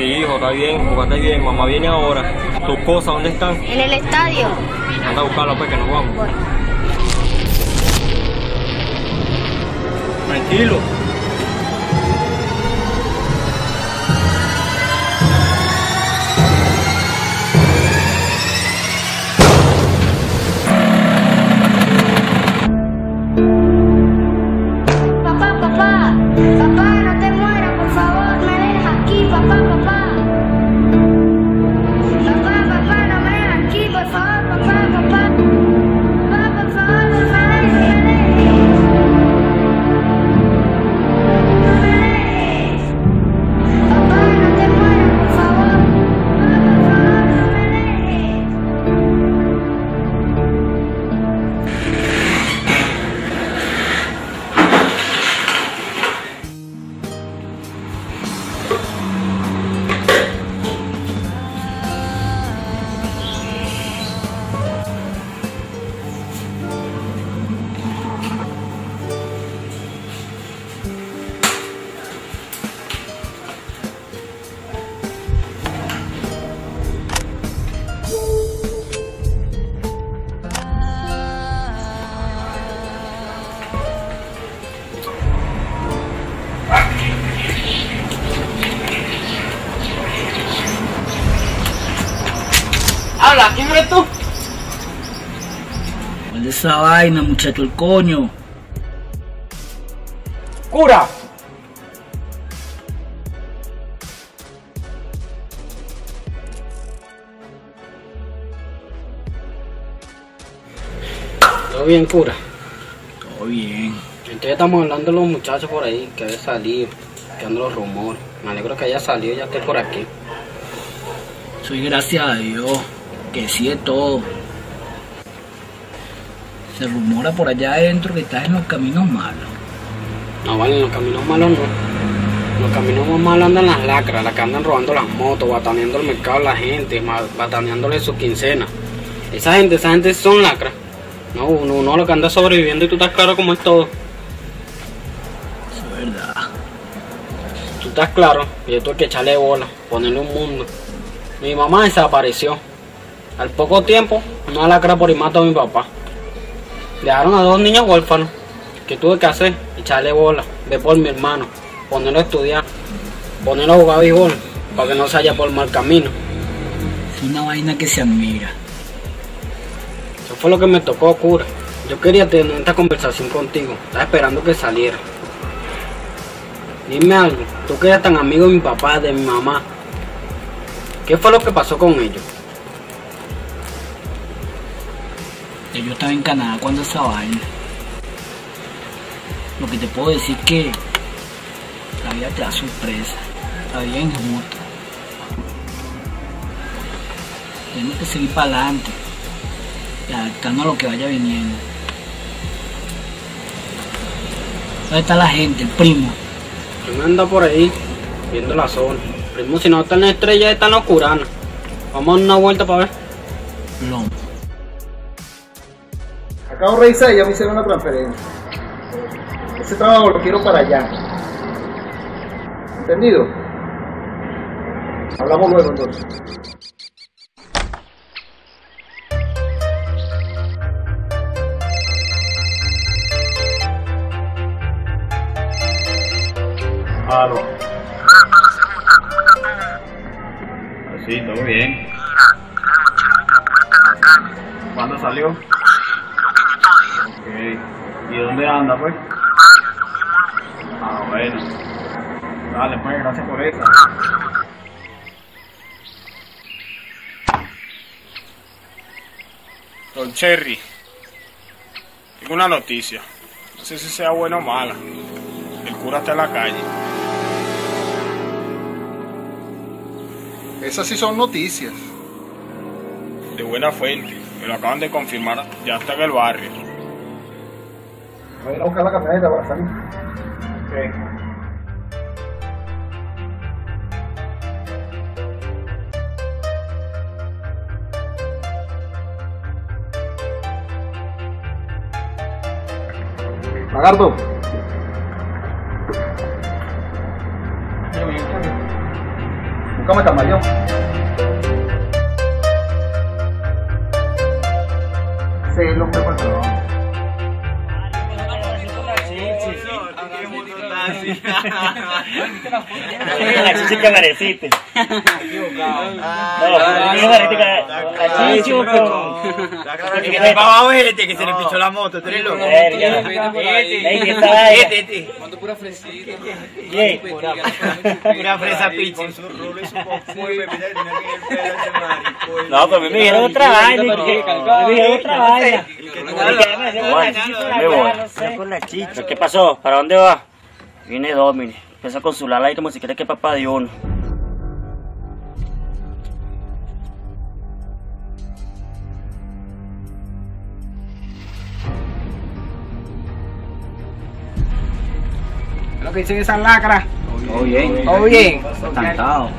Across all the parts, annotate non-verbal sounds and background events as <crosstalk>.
Sí, hijo, está bien, jugaste bien. Mamá viene ahora. ¿Tus cosas dónde están? En el estadio. Anda a buscarlas, pues, que nos vamos. Voy. Tranquilo. Esa vaina, muchacho, el coño? Cura. Todo bien, cura. Todo bien. Entonces estamos hablando de los muchachos por ahí que había salido, que andan los rumores. Me alegro que haya salido y ya esté por aquí. Soy gracias a Dios, que sí de todo. Se rumora por allá adentro que estás en los caminos malos. No, vale, en los caminos malos no. En los caminos más malos andan las lacras, las que andan robando las motos, bataneando el mercado a la gente, bataneándole su quincena. Esa gente, esa gente son lacras. No, uno, uno lo que anda sobreviviendo y tú estás claro como es todo. Es verdad. Tú estás claro, y yo tuve que echarle bola, ponerle un mundo. Mi mamá desapareció. Al poco tiempo, una lacra por y mató a mi papá. Dejaron a dos niños huérfanos. ¿Qué tuve que hacer? Echarle bola, ver por mi hermano, ponerlo a estudiar, ponerlo a jugar béisbol, para que no se haya por mal camino. Es una vaina que se admira. Eso fue lo que me tocó, cura. Yo quería tener esta conversación contigo. Estaba esperando que saliera. Dime algo. Tú que eres tan amigo de mi papá, de mi mamá. ¿Qué fue lo que pasó con ellos? Yo estaba en Canadá cuando esa vaina. Lo que te puedo decir es que la vida te da sorpresa. La vida es injusta. Tenemos que seguir para adelante. Y adaptarnos a lo que vaya viniendo. ¿Dónde está la gente, el primo? Yo anda por ahí, viendo la zona. Primo, si no está en la estrella, está en la. Vamos a dar una vuelta para ver. Acabo de revisar y ya me hicieron una transferencia. Ese trabajo lo quiero para allá. ¿Entendido? Hablamos luego entonces. Aló. Sí, todo bien. ¿Cuándo salió? ¿Y dónde anda, pues? Ah, bueno. Dale, pues, gracias por eso. Don Cherry, tengo una noticia. No sé si sea buena o mala. El cura está en la calle. Esas sí son noticias. De buena fuente. Me lo acaban de confirmar. Ya está en el barrio. Voy a ir a buscar la camioneta para salir. Lagarto. Come camaleón. Sí, el hombre por el trabajo. La chichi que mereciste. No, la mereciste la chichi con... Que va a ver este que se le pichó la moto. Este, este. Yey. Una fresa pichi. No, pero me dijeron otra vaina. Me dijeron otra vaina. Me voy. ¿Pero ¿Qué pasó? ¿Para dónde va? Viene Domini. Empieza con su lala ahí como si quiere que papá de uno. ¿Qué es lo que dicen esas lacras? Todo bien. ¿Todo bien? Encantado.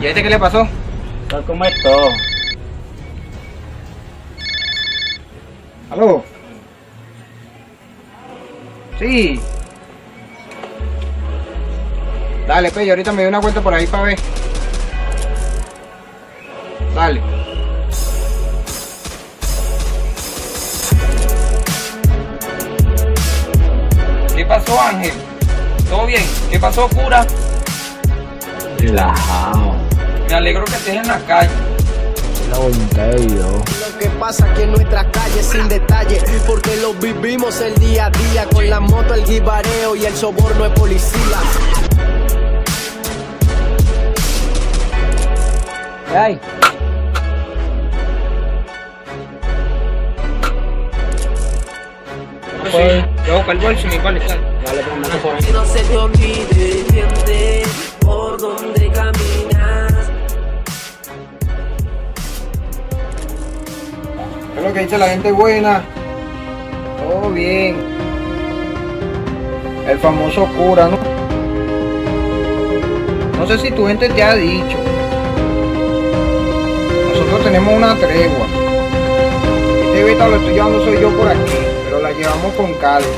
¿Y a este qué le pasó? Tal como es todo. ¿Aló? Sí. Dale, pues, y ahorita me doy una vuelta por ahí para ver. Dale. ¿Qué pasó, Ángel? ¿Todo bien? ¿Qué pasó, cura? Relajado. Me alegro que estés en la calle. La voluntad de Dios. Lo que pasa aquí en nuestras calles sin detalle, porque lo vivimos el día a día con la moto, el guibareo y el soborno de policía. ¿Qué hay? Pues, yo busco el bolso y mi palo y tal. Dale, pues, no se te olvide, por donde caminas. ¿Qué es lo que dice la gente buena? Todo bien. El famoso cura, ¿no? No sé si tu gente te ha dicho. Nosotros tenemos una tregua. Este beta lo estoy llevando soy yo por aquí, pero la llevamos con calma.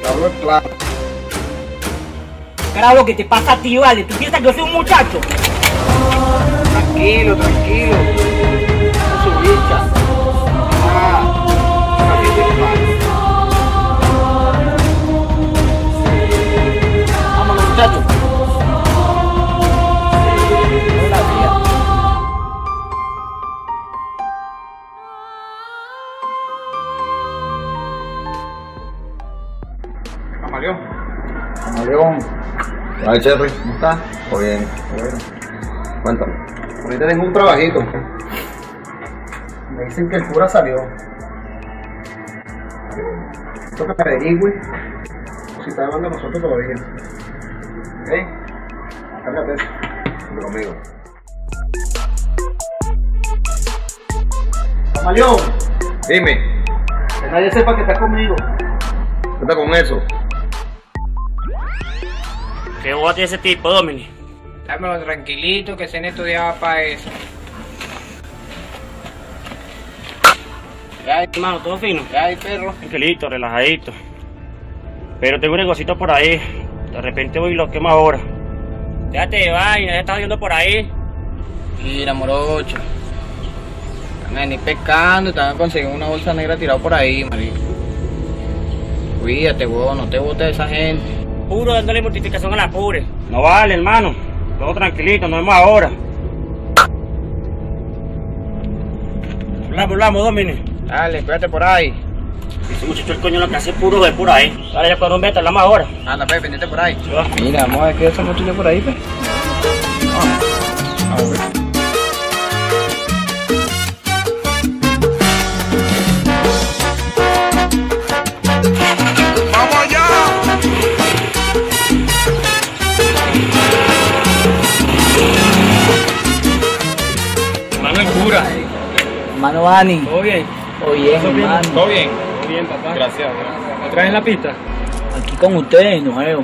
Te hablo claro. Carajo, ¿qué te pasa a ti, vale? ¿Tú piensas que yo soy un muchacho? Tranquilo, tranquilo. Ay, Cherry, ¿cómo estás? Todo bien. Bueno. Cuéntame. Ahorita tengo un trabajito. Me dicen que el cura salió. Esto que me averigüe si está hablando de nosotros todavía. ¿Ok? Cárgate eso. Conmigo. Camaleón, Dime, que nadie sepa que estás conmigo. ¿qué está con eso? ¿Qué tiene ese tipo, Domini? Dámelo tranquilito, que se han estudiado para eso. ¿Qué hay, hermano? ¿Todo fino? ¿Qué hay, perro? Tranquilito, relajadito. Pero tengo un negocito por ahí. De repente voy y lo quemo ahora. Déjate de vaina, ya estás viendo por ahí. Mira, morocho. A venir pescando a conseguir una bolsa negra tirada por ahí, marico. Cuídate, weón, no te botes de esa gente. Puro dándole mortificación a la pure. No vale, hermano. Todo tranquilito, nos vemos ahora. Hablamos, hablamos, Domini. Dale, cuídate por ahí. Ese muchacho el coño lo que hace es puro de por ahí. Dale, ya cuando vete, hablamos ahora. Anda, pues, pendiente por ahí. Mira, vamos a ver qué hacemos tuyo por ahí, pues. Vamos. A ver. Hermano Ani. ¿Todo bien? Todo bien, hermano. ¿Todo bien? Todo bien, papá. Gracias. ¿Otra vez en la pista? Aquí con ustedes, nuevo.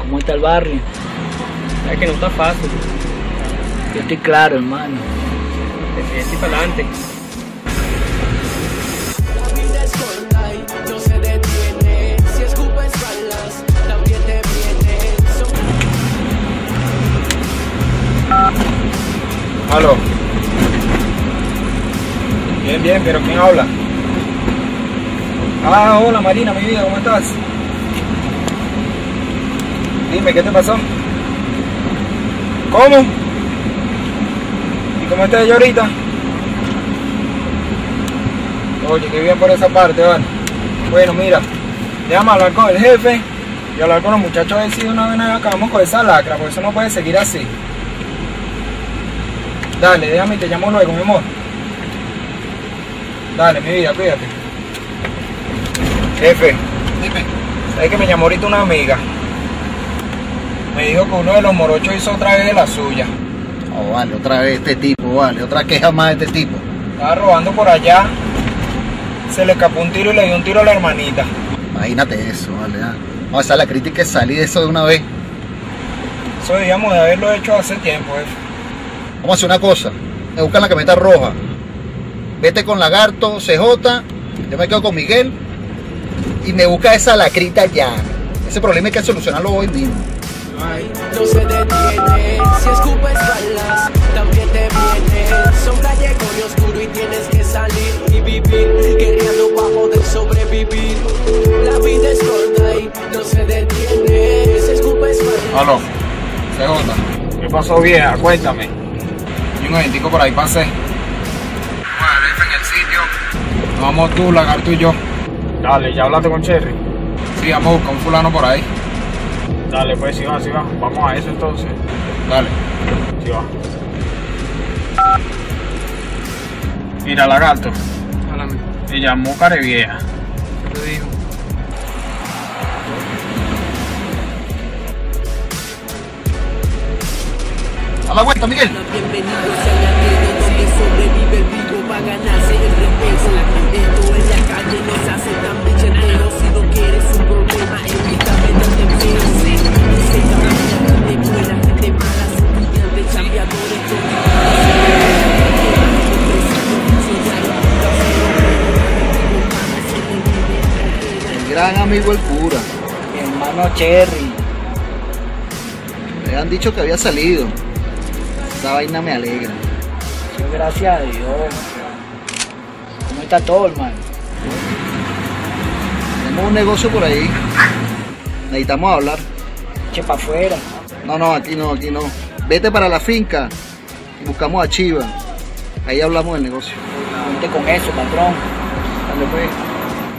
¿Cómo está el barrio? Es que no está fácil. Yo estoy claro, hermano. Estoy para adelante. La vida es corta y no se detiene. Si escupes balas, también te viene. Son- Aló. Bien, bien, pero ¿quién habla? Ah, hola Marina, mi vida, ¿cómo estás? Dime, ¿qué te pasó? ¿Cómo? ¿Y cómo estás ella ahorita? Oye, que bien por esa parte, vale. Bueno, mira, déjame hablar con el jefe y hablar con los muchachos a ver si de una vez acabamos con esa lacra, porque eso no puede seguir así. Dale, déjame y te llamo luego, mi amor. Dale, mi vida, cuídate. Jefe, dime. ¿Sabes que me llamó ahorita una amiga? Me dijo que uno de los morochos hizo otra vez de la suya. Oh, vale, otra vez este tipo, vale, otra queja más de este tipo. Estaba robando por allá. Se le escapó un tiro y le dio un tiro a la hermanita. Imagínate eso, vale. ah. Vamos a hacer la crítica y salir de eso de una vez. Eso debíamos de haberlo hecho hace tiempo, jefe. Vamos a hacer una cosa. Me buscan la camioneta roja. Vete con Lagarto, CJ. Yo me quedo con Miguel. Y me busca esa lacrita ya. Ese problema hay que solucionarlo hoy mismo. no se detiene. Si escupes balas, también te viene. Son callejón y oscuro y tienes que salir y vivir. Guerreando para poder sobrevivir. La vida es corta y no se detiene. Si escupes balas. Aló, CJ. ¿Qué pasó, vieja? Cuéntame. Y un momentico por ahí pasé. Vamos tú, Lagarto y yo. Dale, ¿ya hablaste con Cherry? Sí, vamos a buscar un fulano por ahí. Dale, pues, si va, si va. Vamos a eso entonces. Dale. Si va. Mira, Lagarto. Me llamó Carevieja. ¿Qué te dijo? A la vuelta, Miguel. Bienvenidos a la tierra donde sobrevive el vivo para ganarse el respeto. Esto en la calle nos hace tan billeteros. Si no quieres un problema, invítame donde. No sé cabrón, de escuela, gente mala, estudiantes, chambeadores, El gran amigo el cura. Mi hermano Cherry. Me han dicho que había salido. Esa vaina me alegra. Gracias a Dios. ¿Cómo está todo, hermano? Tenemos un negocio por ahí. Necesitamos hablar. Eche para afuera. No, no, aquí no, aquí no. Vete para la finca y buscamos a Chiva. Ahí hablamos del negocio. Ponte con eso, patrón. Dale pues.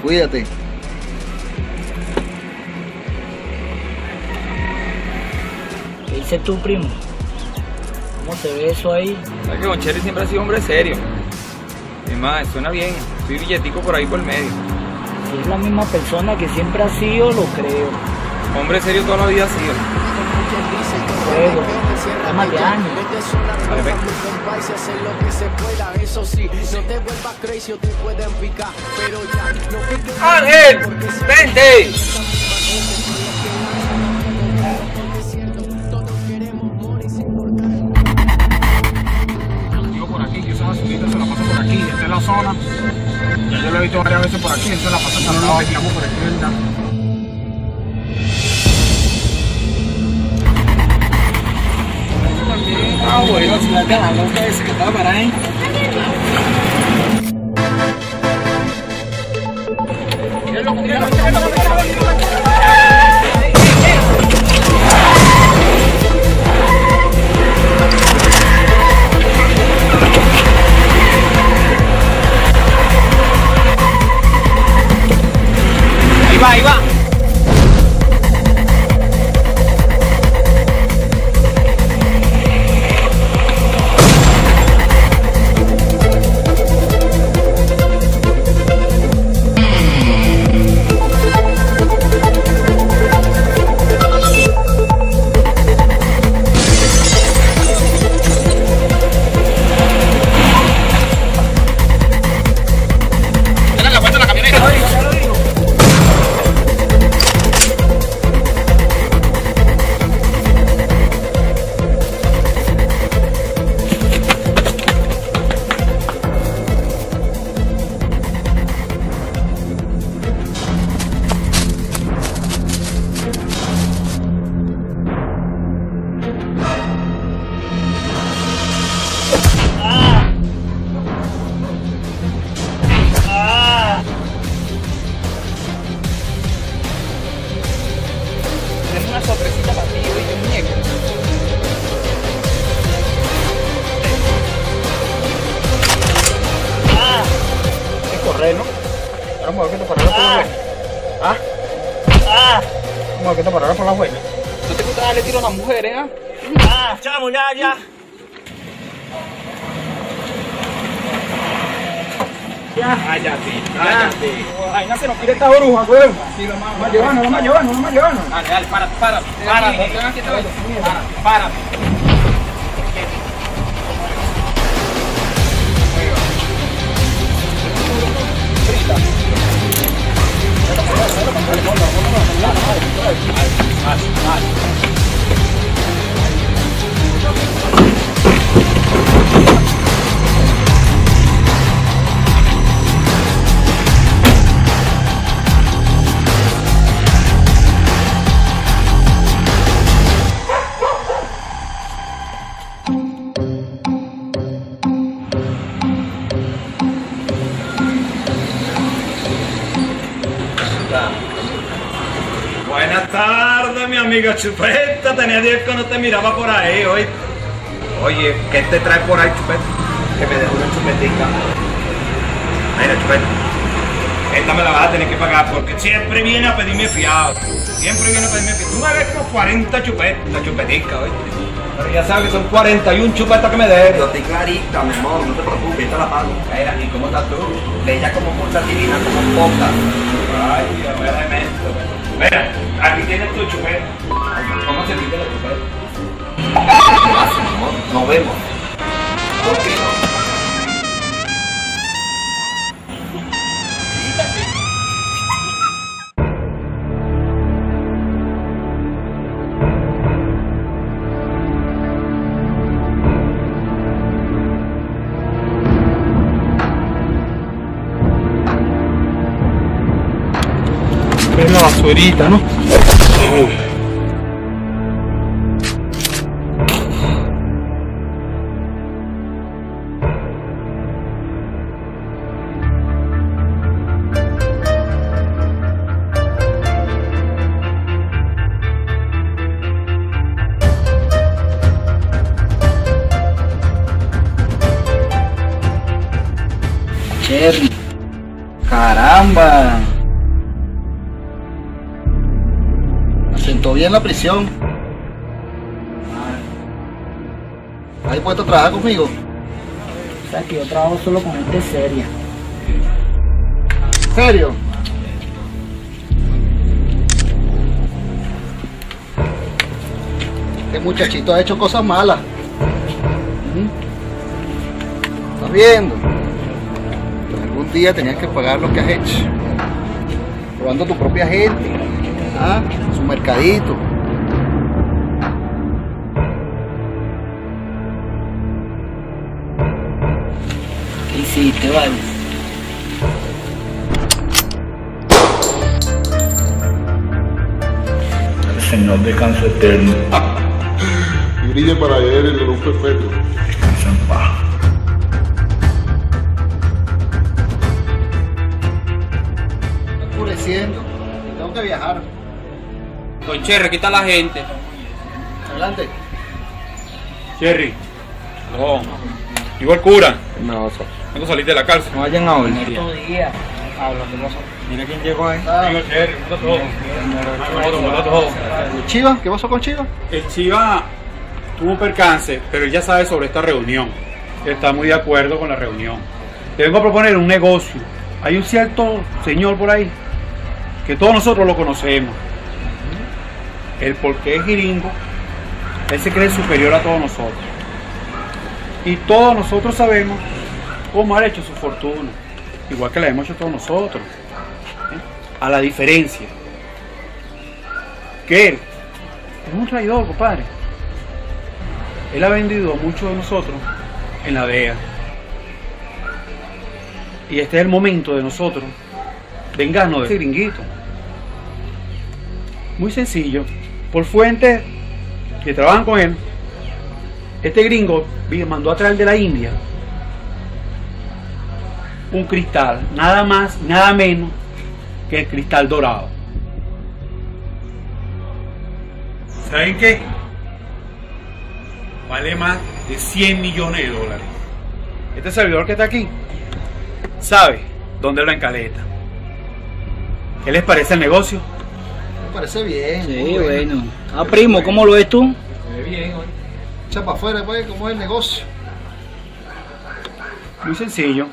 Cuídate. ¿Qué dices tú, primo? ¿Cómo se ve eso ahí? Sabes que Don Cherry siempre ha sido hombre serio. Suena bien. Soy billetico por ahí por medio. Si es la misma persona que siempre ha sido, lo creo. Hombre serio toda la vida ha sido. Luego, está más zona. Ya yo lo he visto varias veces por aquí, eso la pasa por no, no, por aquí, ¿verdad? Ah, bueno, si la cara, no puede ser que estaba para ahí. Ahí va, ahí va. ¿no? Chupeta. Tenía días que no te miraba por ahí hoy. Oye, ¿qué te trae por ahí, Chupeta? Que me dejó una chupetica. Mira, Chupeta. Esta me la vas a tener que pagar porque siempre viene a pedirme fiado. Siempre viene a pedirme fiado. Tú me ves como 40 chupetas, chupetica, oye. Pero ya sabes que son 41 chupetas que me debes. Yo estoy clarita, mi amor, no te preocupes, te la pago. Mira, ¿y cómo estás tú? Bella como mucha divina, como poca. Ay, Dios demento. Mira, aquí tienes tu chupeta. Nos vemos. Contigo. Es la basurita, ¿no? Caramba. Me sentó bien la prisión. ¿Has puesto a trabajar conmigo? O sea, que yo trabajo solo con gente seria. ¿En serio? Este muchachito ha hecho cosas malas. ¿Mm? ¿Estás viendo? Algún día tenías que pagar lo que has hecho. Robando a tu propia gente. ¿Ah? Su mercadito. ¿Qué hiciste, vale? El Señor descanso eterno. y brille para él el luz perpetuo. Descansa en paz. Tengo que viajar. Don Cherry, aquí está la gente. Adelante. Cherry. No. Igual cura. No, Tengo que salir de la cárcel. no vayan a volver. Estos días. Habla, ¿qué pasó? Mira quién llegó ahí. Ah, Digo, Cherry, ¿cómo está todo? ¿Cómo está todo? Chiva, ¿qué pasó con Chiva? El Chiva tuvo un percance, pero él ya sabe sobre esta reunión. Está muy de acuerdo con la reunión. Te vengo a proponer un negocio. Hay un cierto señor por ahí que todos nosotros lo conocemos. El porque es gringo, él se cree superior a todos nosotros. Y todos nosotros sabemos cómo ha hecho su fortuna, igual que la hemos hecho todos nosotros. ¿eh? A la diferencia que él es un traidor, compadre. Él ha vendido a muchos de nosotros en la DEA. Y este es el momento de nosotros vengarnos de ese gringuito. Muy sencillo. Por fuentes que trabajan con él, este gringo mandó a traer de la India un cristal, nada más, nada menos que el cristal dorado. ¿Saben qué? Vale más de 100 millones de dólares. Este servidor que está aquí sabe ¿dónde lo encaleta? ¿Qué les parece el negocio? Parece bien. Sí, muy bueno. Ah, primo, ¿cómo lo ves tú? Muy bien, hoy. Echa para afuera, pues, cómo es el negocio. Muy sencillo.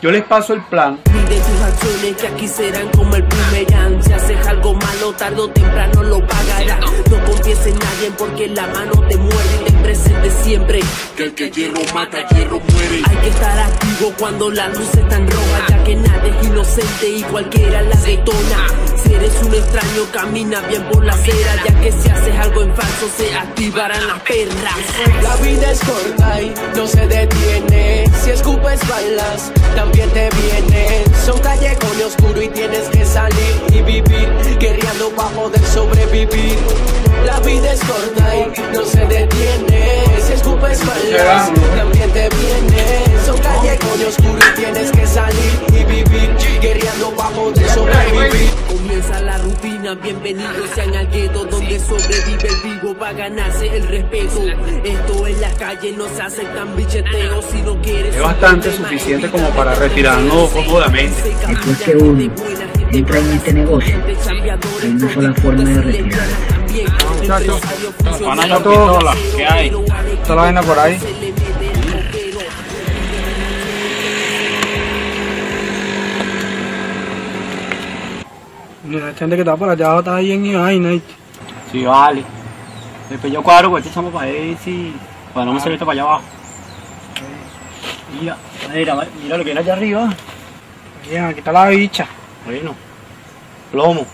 Yo les paso el plan. Mide tus acciones que aquí serán como el primerán. Si haces algo malo, tarde o temprano lo pagarás. No confíes en nadie porque la mano te muerde. Ten presente siempre que el que hierro mata, hierro muere. Hay que estar activo cuando la luz está en roja, ya que nadie es inocente y cualquiera la detona. Si eres un extraño, camina bien por la acera, ya que si haces algo en falso, se activarán las perras. La vida es corta y no se detiene. Si escupes balas, también te viene. Son callejones oscuro y tienes que salir y vivir, guerreando para poder sobrevivir. La vida es corta y no se detiene. Si escupes balas, también te viene. Son callejones oscuro y tienes que salir y vivir, guerreando para poder sobrevivir. Comienza la rutina, bienvenidos sean al gueto donde sobrevive el vivo para ganarse el respeto. Esto en la calle no se aceptan bicheteos si no quieres. Es bastante suficiente como para retirarnos cómodamente. Después que uno entra en este negocio, hay una sola forma de retirar. Muchachos, van a pistola. ¿Qué hay? Está la vaina por ahí. La gente que está por allá está ahí en mi vaina. ¿viste? Sí, vale. Después yo cuadro con este chamo para ver si. Para no me salir para allá abajo. Mira, mira, mira lo que viene allá arriba. Bien, aquí está la bicha. Bueno, plomo.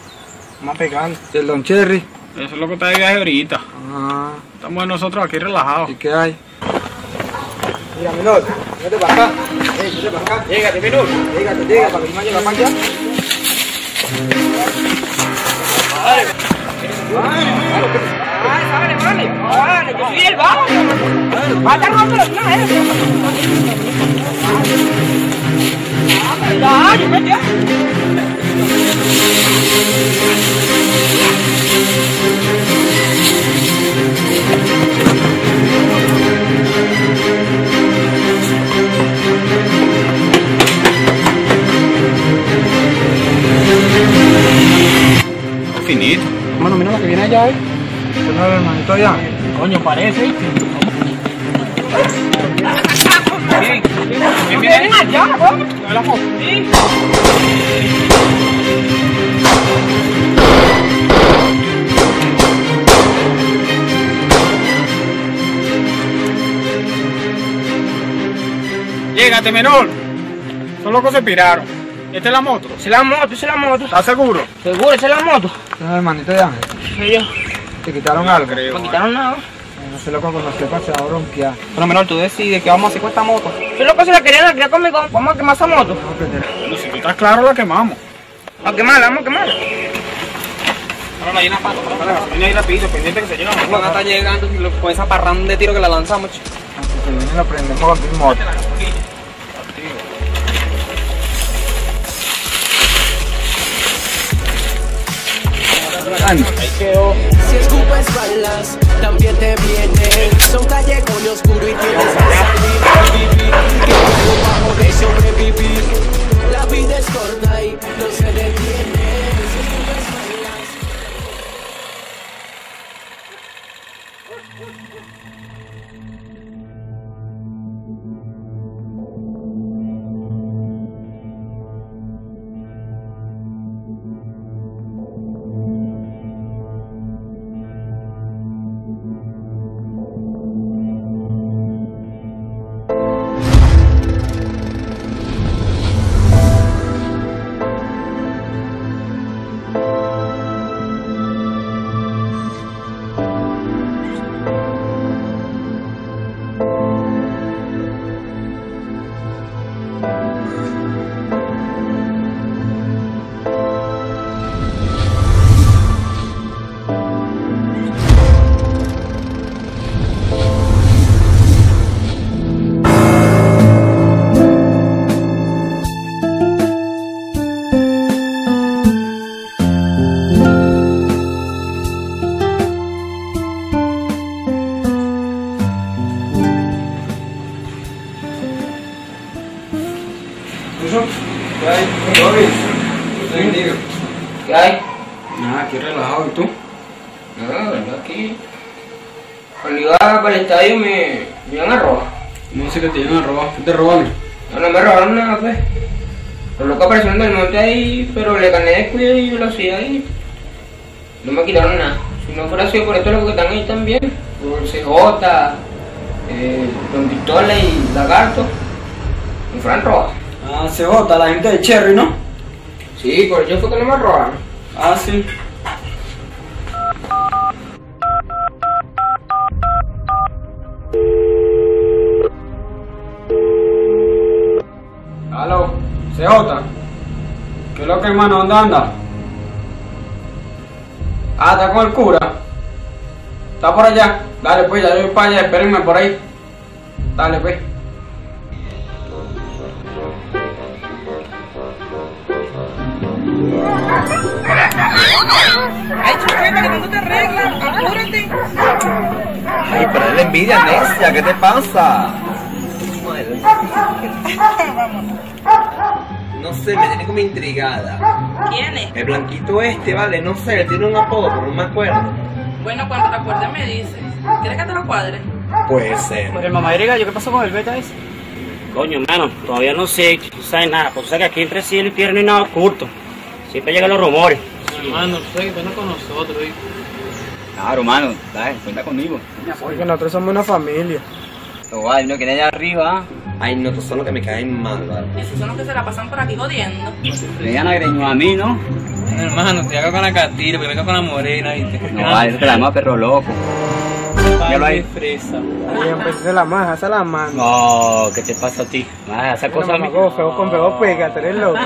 Vamos a pegar. El Don Cherry. Eso es lo que está de viaje ahorita. Ah, Estamos nosotros aquí relajados. ¿y qué hay? Mira, menor, vete para acá. Ey, vete para acá. Llégate, menor. Llégate, llega, para que mi mañana para allá. Vale, vale, vale, yo soy el Finito. Mano, mira lo que viene allá, ¿eh? ¿Qué no es el hermanito allá? Coño, parece. Bien. Bien, bien. allá, vamos. la foto. Llégate, menor. Son locos se piraron. ¿Esta es la moto? Esa es la moto, esa es la moto. ¿Estás seguro? Seguro, esa es la moto. ¿Qué no es el hermanito de Ángel? Soy yo. ¿Te quitaron algo? Creo. No quitaron nada. No sé loco con los que pasado bronquear. Bueno, menor, tú decides qué vamos a hacer con esta moto. Soy loco se la querían, la quería conmigo. Vamos a quemar esa moto. Bueno, si tú estás claro, la quemamos. Vamos a quemarla, vamos a quemarla. Ahora la llena pato, para la gasolina ahí rapidito, pendiente que se llena. A estar llegando con esa parranda de tiro que la lanzamos, chico. Si vienen lo prendemos con tu moto. Si escupes balas, también te viene. Son callejones oscuro y tienes que salir De Cherry, ¿no? Sí, por eso fue que no me robaron. Ah, sí. Aló, CJ. ¿Qué es lo que hermano? ¿Dónde anda? Ah, está con el cura. Está por allá. Dale pues, ya yo voy para allá, espérenme por ahí. Dale pues. ¿Qué te pasa? No sé, me tiene como intrigada. ¿Quién es? El blanquito este, vale, no sé, tiene un apodo, pero no me acuerdo. Bueno, cuando te acuerdes me dices. ¿Quieres que te lo cuadre? Puede ser. El mamá de gallo, ¿qué pasó con el beta ese? Coño, hermano, todavía no sé, no sabes nada. Pues sabes que aquí entre cielo y tierra no hay nada oculto. Siempre llegan los rumores. Hermano, tú sabes que pena con nosotros, ¿eh? Claro, mano, dale, cuenta conmigo. Porque nosotros somos una familia. No vale, no que allá arriba. Ay, no, tú son los que me caen mal, vale. Esos son los que se la pasan por aquí jodiendo. Le dan a greño a mí, ¿no? Hermano, te hago con la catira, porque vengo con la morena, ¿viste? No vale, eso te la llama perro loco. Míralo ahí. fresa. Ahí empecé la maja, esa la mano. No, ¿qué te pasa a ti? Ah, esa cosa a mí. feo con feo pega, tú eres loco.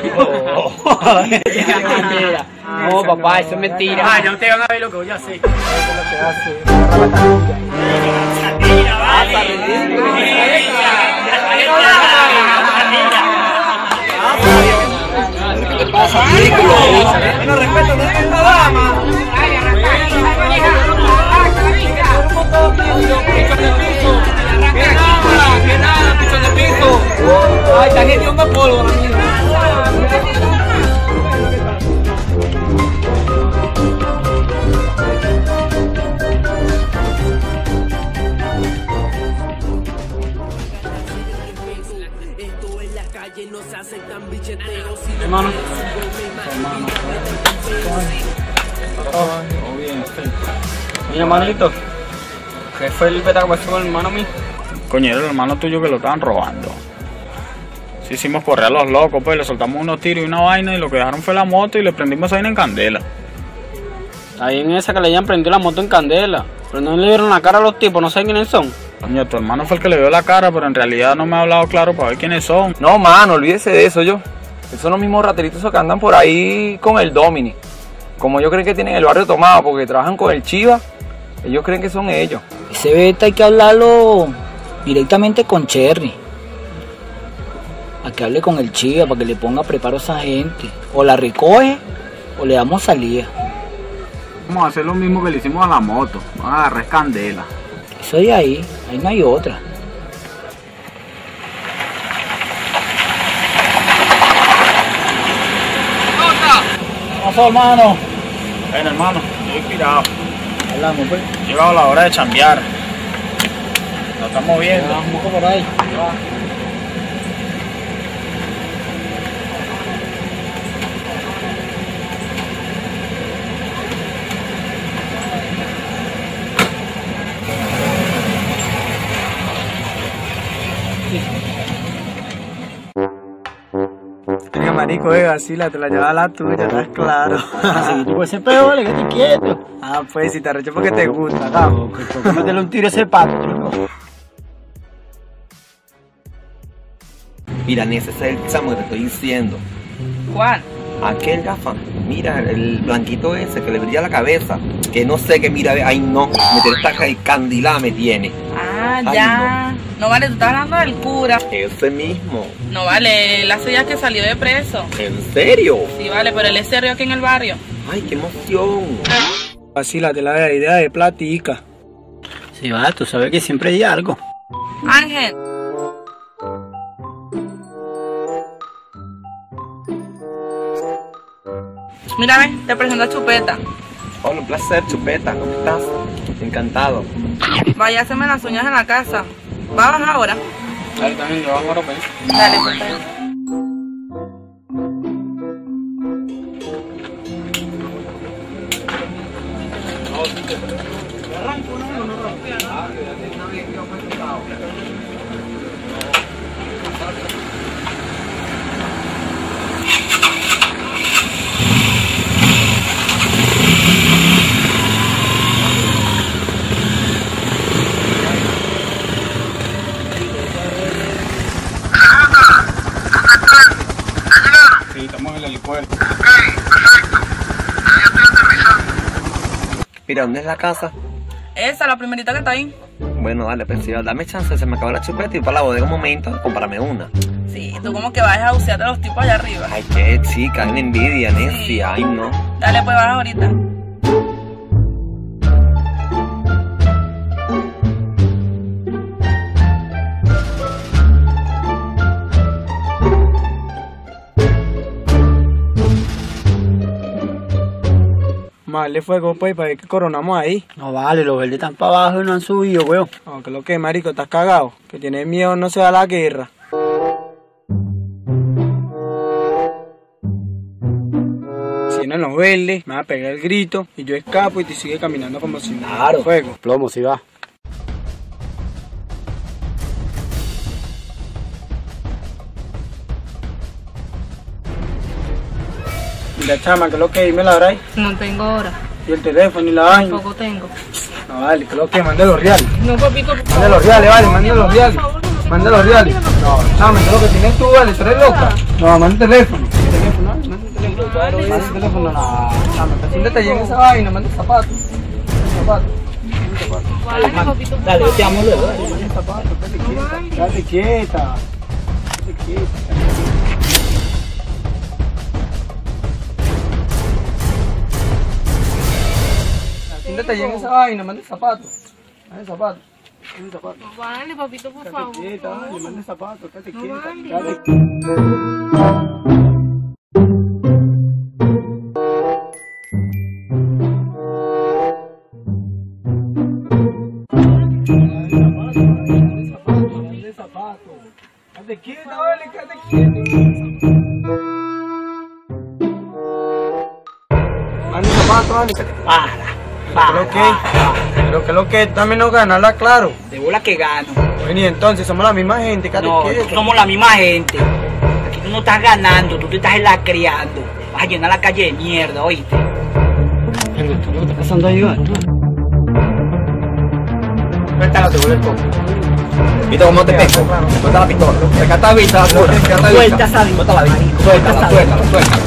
No, papá, eso es mentira. Ah, ya ustedes van a ver lo que voy a hacer. ¿Qué te pasa, ridículo? No respeto, no es una dama. Que nada, que nada, pichón de piso. Ay, están hediondo polvo, la mía. Esto en la calle no se aceptan billeteros. Si no Hermano. Todo bien, Mi hermanito, ¿qué fue el beta que pasó con el hermano mío? Coño, era el hermano tuyo que lo estaban robando. Sí, hicimos correr a los locos, pues le soltamos unos tiros y una vaina y lo que dejaron fue la moto y le prendimos esa vaina en candela. Ahí en esa que le hayan prendido la moto en candela. Pero no le dieron la cara a los tipos, no sé quiénes son. Coño, tu hermano fue el que le vio la cara, pero en realidad no me ha hablado claro para ver quiénes son. No, mano, olvídese de eso yo. Esos son los mismos rateritos que andan por ahí con el Domini. Como ellos creen que tienen el barrio tomado porque trabajan con el Chiva, ellos creen que son ellos. Ese beta hay que hablarlo directamente con Cherry. A que hable con el chiva para que le ponga preparo a esa gente. O la recoge o le damos salida. Vamos a hacer lo mismo que le hicimos a la moto. Van a agarrar candela. Eso de ahí, ahí no hay otra. ¿Qué pasó, hermano? Ven, hermano, estoy inspirado. Hablamos, pues. Llegado la hora de chambear. Lo estamos viendo. Por ahí. Marico, eh, vacila, te la lleva la tuya, estás claro. Así, pues <laughs> ese pedo, vale, que te quieto. Ah, pues, si te arrecho porque te gusta, vamos. Métele un tiro a ese pato, tronco. Mira, ni ese es el chamo que te estoy diciendo. ¿Cuál? Aquel gafa, mira, el blanquito ese que le brilla la cabeza. Que no sé qué mira, ay no, me tiene esta candilada me tiene. Ah, ya. No. vale, tú estás hablando del cura. Ese mismo. No vale, él hace días que salió de preso. ¿En serio? Sí, vale, pero él es serio aquí en el barrio. Ay, qué emoción. Te la de la idea de platica. Sí, va, tú sabes que siempre hay algo. Ángel. Mira, ve, te presento a Chupeta. Hola, un placer, Chupeta. ¿Cómo estás? Encantado. Vaya a hacerme las uñas en la casa. ¿Va a bajar ahora? Dale, también, yo vamos a romper. Dale, pues. ¿Dónde es la casa? Esa, la primerita que está ahí. Bueno, dale, pues, sí, dame chance, se me acabó la chupeta y para la bodega un momento, comprarme una. Sí, tú como que vas a bucearte a los tipos allá arriba. Ay, qué chica, una envidia, necia, ay no. Dale, pues baja ahorita. Marle fuego, pues, para ver que coronamos ahí. No vale, los verdes están para abajo y no han subido, weón. No, que lo que, marico, estás cagado. Que tienes miedo, no se da la guerra. Si los verdes, me va a pegar el grito y yo escapo y te sigue caminando como si nada. Claro. Fuego. Plomo, si va. Mira, chama, que lo que, me la ahí. No tengo hora. Y el teléfono y la vaina. Tampoco tengo. No, vale, que lo que, mande los reales. No, papito, por Mande los reales, vale, mande los reales. Mande los reales. No, chama, que lo que tienes tú, vale, tú eres loca. No, manda el teléfono. El teléfono, ¿no? Manda el teléfono. El teléfono, no. Chama, que siéntate en esa vaina, manda el zapato. Zapato. Vale, papito, Dale, yo te amo luego. dale. Quieta. Estate quieta. Siéntate ahí en esa vaina, manda el zapato. Manda el zapato. Manda el zapato. Vale, papito, por Estate favor. quieta, vale, manda el zapato, estate No quieta. vale. Estate Quédate quieta, Pero que, pero que lo que también no ganarla, claro. De bola que gano. Bueno, y entonces somos la misma gente, quédate No, somos la misma gente. Aquí tú no estás ganando, tú te estás lacreando. Vas a llenar la calle de mierda, oíste. Venga, ¿qué está pasando ahí, va? Suéltalo, te vuelve el coco. ¿Viste cómo te pego? Suelta la pistola. Recata la vista, la la Suelta esa vista. Suelta la vista. Suéltala, suéltala, suéltala. suéltala.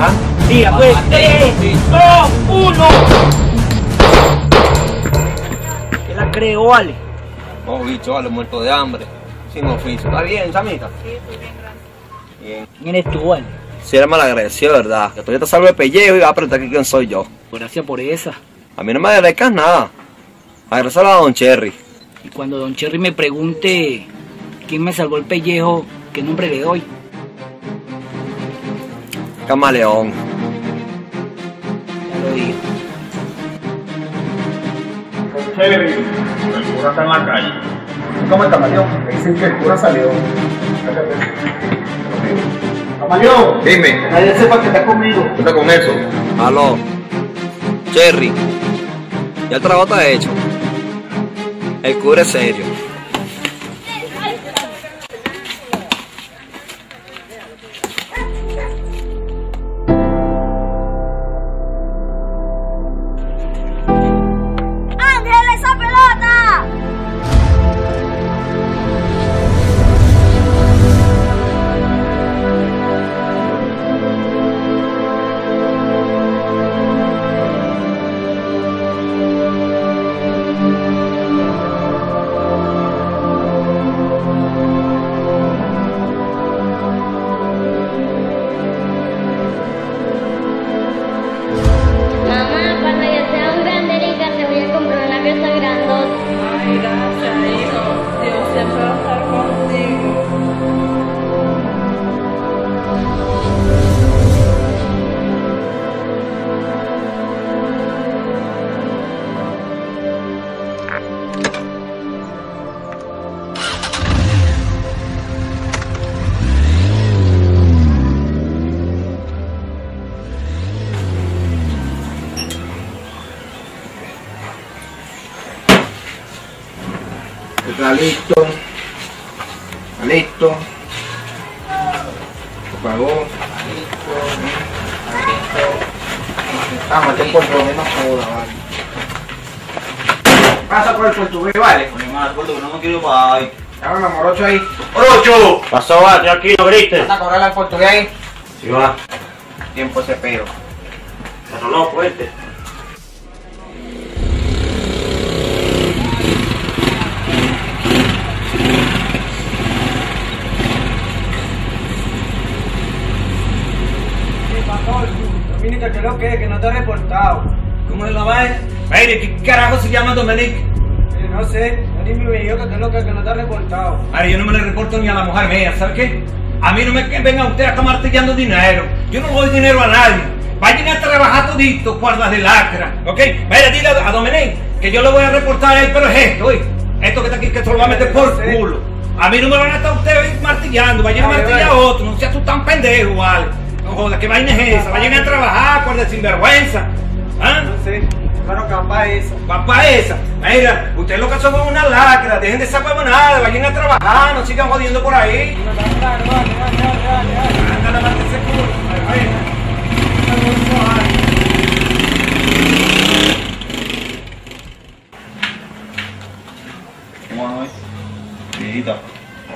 ¿Ah? Tira, pues. 3, 2, 1. ¿Qué la creo, vale? Oh, bicho, vale, muerto de hambre. Sin oficio. ¿Está bien, chamita? Bien. ¿Quién eres tú, vale? Si eres malagradecido, ¿verdad? Que todavía te salvo el pellejo y vas a preguntar que quién soy yo. Gracias por esa. A mí no me agradezcas nada. Agradecelo a Don Cherry. Y cuando Don Cherry me pregunte quién me salvó el pellejo, ¿qué nombre le doy? Camaleón. Lo digo. Chévere, el cura está en la calle. ¿Cómo el camaleón? Me dicen que el cura salió. Camaleón. Dime. Que nadie sepa que está conmigo. ¿Qué está con eso? Aló. Cherry. Ya el trabajo está hecho. El cura es serio. Anda a correr al portugués ahí. Sí, va. Tiempo ese peo. Pero no, fuerte. Dominica, ¿qué es lo que es? Que no te he reportado. ¿Cómo es la vaina? Mire, ¿qué carajo se llama Dominique? Eh, no sé, Dani me dijo que qué es lo que es que no te he reportado. Mire, yo no me le reporto ni a la mujer mía, ¿sabe qué? A mí no me venga usted a estar martillando dinero. Yo no doy dinero a nadie. Vayan a trabajar todito, guardas de lacra, ¿ok? Mire, dile a, a que yo le voy a reportar a él, pero es esto, oye. Esto que está aquí, que se lo va a meter por culo. A mí no me van a estar ustedes martillando, vayan a martillar a otro, no seas tú tan pendejo, vale. No jodas, ¿qué vaina es esa? Vayan a trabajar, guarda sinvergüenza. ¿Ah? No sé, claro, capaz esa. Papá esa, mira, ustedes lo que son una lacra, dejen de esa huevonada, vayan a trabajar, no sigan jodiendo por ahí. Anda, levante ese culo, ay, ay. ¿Cómo es? Viejita.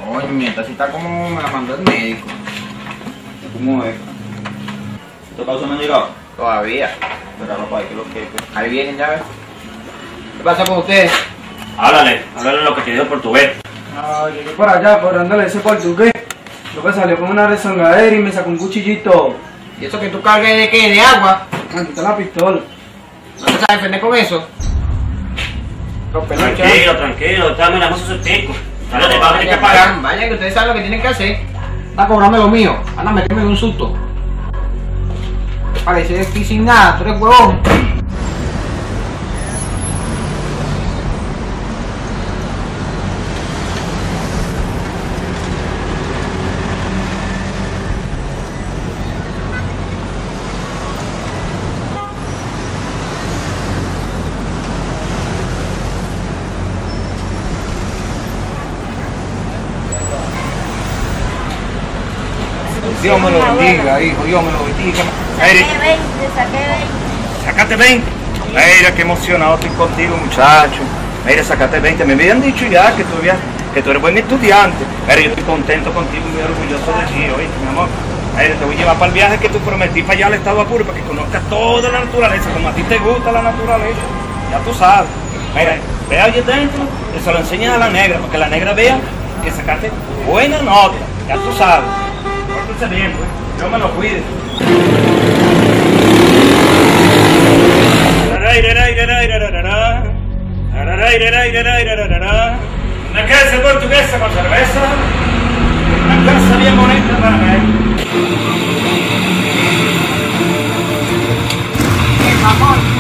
Oye, mientras si está el médico. ¿Cómo es? ¿Estos casos no han llegado? Todavía. Pero papá, ¿qué es lo que es? pues? Ahí vienen, ya ves. ¿Qué pasa con ustedes? Háblale, háblale lo que te dio portugués. Ah, llegué por allá, por dándole ese portugués. Lo que salió con una rezongadera y me sacó un cuchillito. ¿Y eso que tú cargues de qué? ¿De agua? Me quitó la pistola. ¿No te sabes defender con eso? Los pelos Tranquilo, tranquilo, dame la cosa a tener que Vayan, pagar. vayan, vayan, que ustedes saben lo que tienen que hacer. Anda a lo mío. Anda a meterme en un susto. Parece aquí sin nada, tú eres huevón. Dios me lo bendiga, hijo, Dios me lo bendiga. Saqué 20, saqué 20. Sácate 20. Mira, qué emocionado estoy contigo, muchacho. Mira, sácate 20. Me habían dicho ya que tú, habías- que tú eres buen estudiante. Mira, yo estoy contento contigo y muy orgulloso de ti, oíste, mi amor. Mira, te voy a llevar para el viaje que tú prometí para allá al estado apuro para que conozcas toda la naturaleza, como a ti te gusta la naturaleza. Ya tú sabes. Mira, ve allí dentro y se lo enseñas a la negra, para que la negra vea que sacaste buena nota. Ya tú sabes. Pórtense bien, pues. Yo me lo cuide. Una casa portuguesa con cerveza. Una casa bien bonita para mí. ¿Qué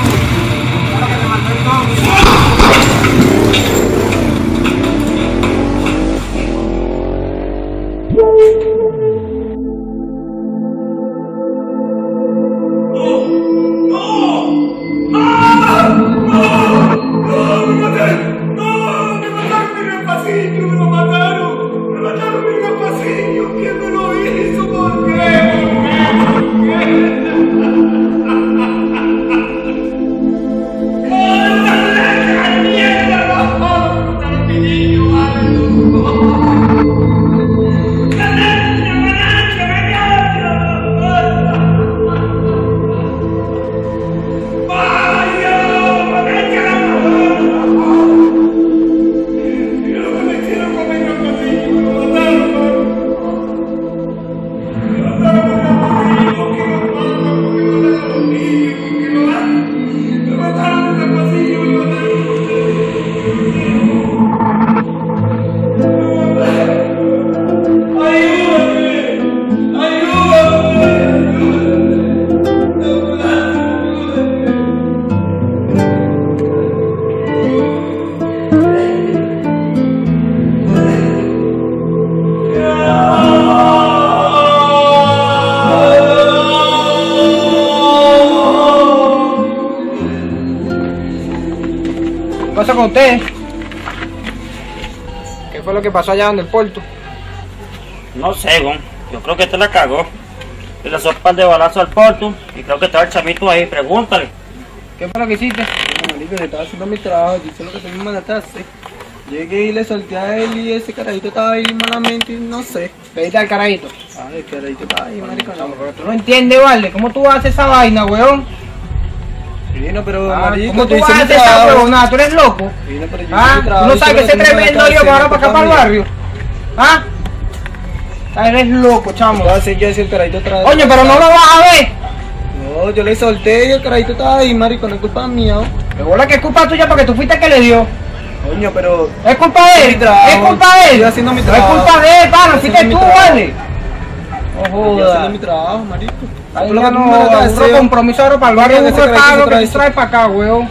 pasa con usted? fue lo que pasó allá donde el puerto? No sé, gon. Yo creo que te la cagó. Le lanzó un par de balazos al porto y creo que estaba el chamito ahí. Pregúntale. ¿Qué fue lo que hiciste? No, marico, yo estaba haciendo mi trabajo, yo hice lo que tú me mandaste. Llegué y le solté a él y ese carajito estaba ahí malamente y no sé. Pediste al carajito. Ah, el carajito estaba ahí, marico, no. Pero tú no entiendes, vale. ¿Cómo tú haces esa vaina, weón? Vino, pero Ah, marico, ¿Cómo tú hacer esa huevonada? ¿Tú eres loco? Vino, pero yo ¿Ah? hice mi ¿Tú no sabes que ese tremendo lío para acá para el barrio? ¿Ah? Eres loco, chamo. ¿Qué va a hacer yo el carajito otra vez? Coño, pero no lo vas a ver. No, yo le solté y el carajito estaba ahí, marico, no es culpa mía. De bola que es culpa tuya porque tú fuiste el que le dio. Coño, pero... Es culpa de él. Es culpa de él. Estoy haciendo mi No trabajo. es culpa de él, pana. Estoy Fuiste tú, vale. No Yo haciendo mi trabajo, marico. Ahí no, me compromiso ahora para el barrio, carajito pago que tú traes para acá, weón.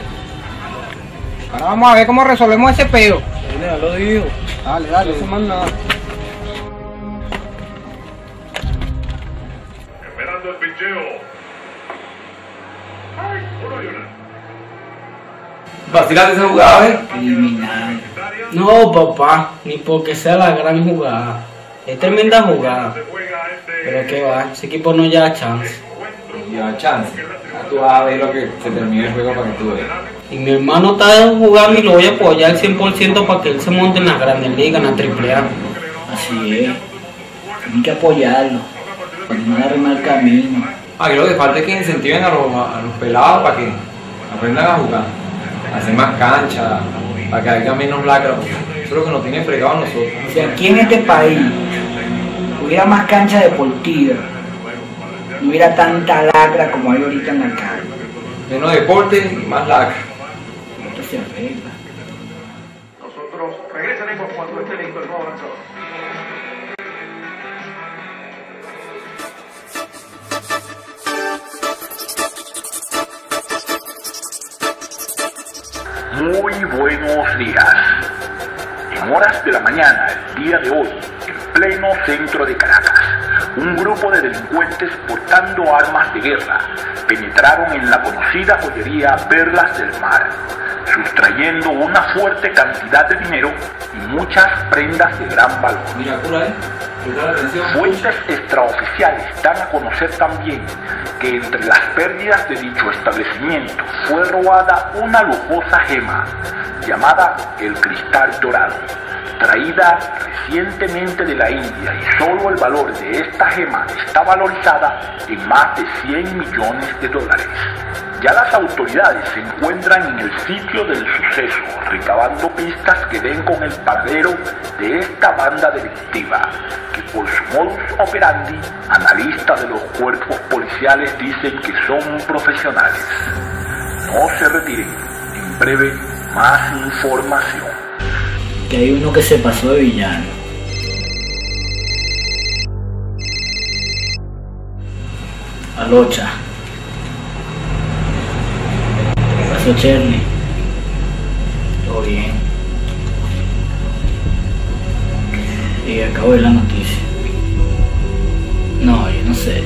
Ahora vamos a ver cómo resolvemos ese. Ya lo digo. Dale, dale. No más nada. Vacilate esa jugada, ¿eh? Eliminado. No, papá, ni porque sea la gran jugada. Es tremenda jugada. Pero que va, ese equipo no lleva chance. Ya, chance. Ya tú vas a ver lo que se termine el juego para que tú veas. Y mi hermano está jugando y lo voy a apoyar al 100% para que él se monte en las grandes ligas, en la triple A. Así es. Hay que apoyarlo. Para que no arrimar el camino. Ah, y lo que falta es que incentiven a los, a los pelados para que aprendan a jugar. Hacer más cancha, para que haya menos lacra. Eso es lo que nos tiene fregado a nosotros. Si aquí en este país hubiera más cancha deportiva, no hubiera tanta lacra como hay ahorita en la calle. Menos deporte y más lacra. Esto se arregla. Nosotros regresaremos cuando esté listo el nuevo lanzador. Buenos días. En horas de la mañana, el día de hoy, en pleno centro de Caracas, un grupo de delincuentes portando armas de guerra penetraron en la conocida joyería Perlas del Mar, sustrayendo una fuerte cantidad de dinero y muchas prendas de gran valor. Mira, cura, ¿eh? Fuentes extraoficiales dan a conocer también que entre las pérdidas de dicho establecimiento fue robada una lujosa gema llamada el cristal dorado, traída recientemente de la India y solo el valor de esta gema está valorizada en más de 100 millones de dólares. Ya las autoridades se encuentran en el sitio del suceso, recabando pistas que den con el paradero de esta banda delictiva, que por su modus operandi, analistas de los cuerpos policiales dicen que son profesionales. No se retiren, en breve más información. Que hay uno que se pasó de villano. Alocha. ¿Qué pasó, Cherny? Todo bien. Y acabo de la noticia. No, yo no sé.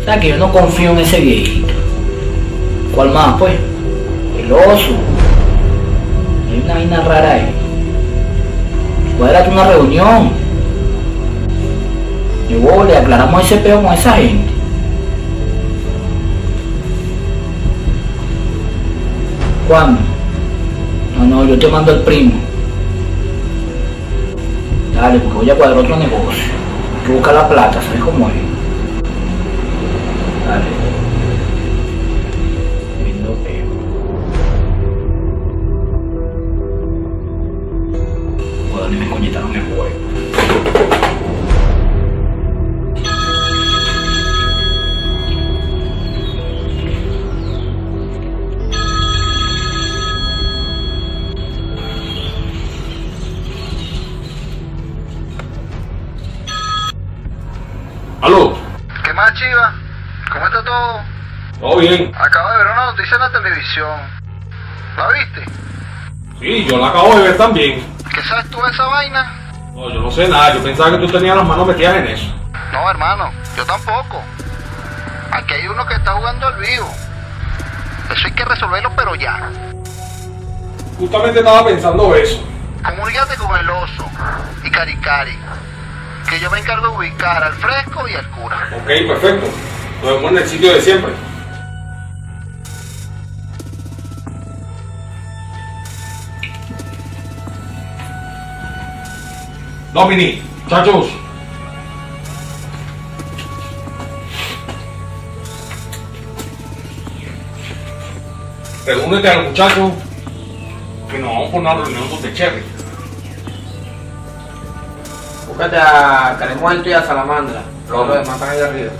O sea que yo no confío en ese viejito. ¿Cuál más, pues? El oso. Hay una vaina rara ahí. Cuadrate una reunión. Y vos le aclaramos ese peo con esa gente. ¿Cuándo? No, no, yo te mando el primo. Dale, porque voy a cuadrar otro negocio. Buscar la plata, ¿sabes cómo es? Televisión. ¿La viste? Sí, yo la acabo de ver también. ¿Qué sabes tú de esa vaina? No, yo no sé nada. Yo pensaba que tú tenías las manos metidas en eso. No, hermano, yo tampoco. Aquí hay uno que está jugando al vivo. Eso hay que resolverlo, pero ya. Justamente estaba pensando eso. Comunícate con el oso y Caricari, que yo me encargo de ubicar al fresco y al cura. Ok, perfecto. Nos vemos en el sitio de siempre. Domini, muchachos. Reúnete a los muchachos que nos vamos por una reunión donde Cherry. Búscate a Caremuerto y a Salamandra. Los demás están ahí arriba.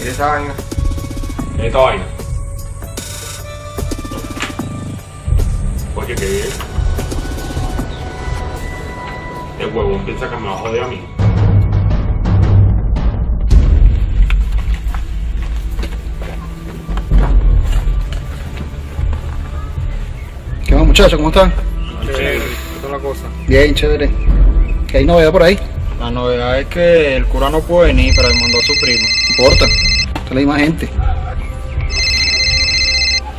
Mira esa vaina. Esta vaina. Oye, el huevón piensa que me va a joder a mí. ¿Qué más muchachos? ¿Cómo están? Chévere, es la cosa. Bien, chévere. ¿Qué hay novedad por ahí? La novedad es que el cura no puede venir, pero me mandó a su primo. No importa. Esta es la misma gente.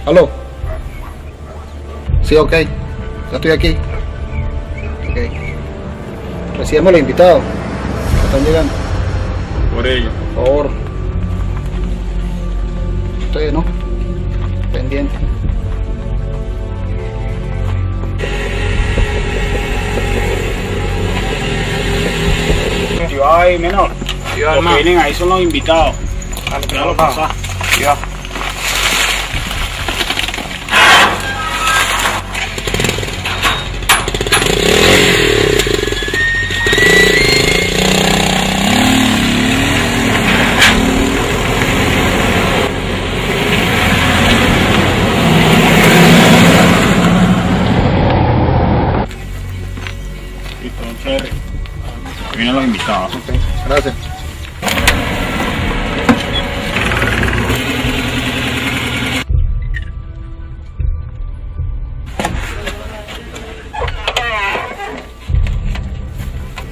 ¿Aló? Sí, ok. Ya estoy aquí. Ok. Recibimos los invitados. que Están llegando. Por ello. Por favor. Ustedes, ¿no? Pendiente. Ahí, menor. Los que vienen ahí son los invitados. Déjalo pasar. Listo, Los invitados. Gracias.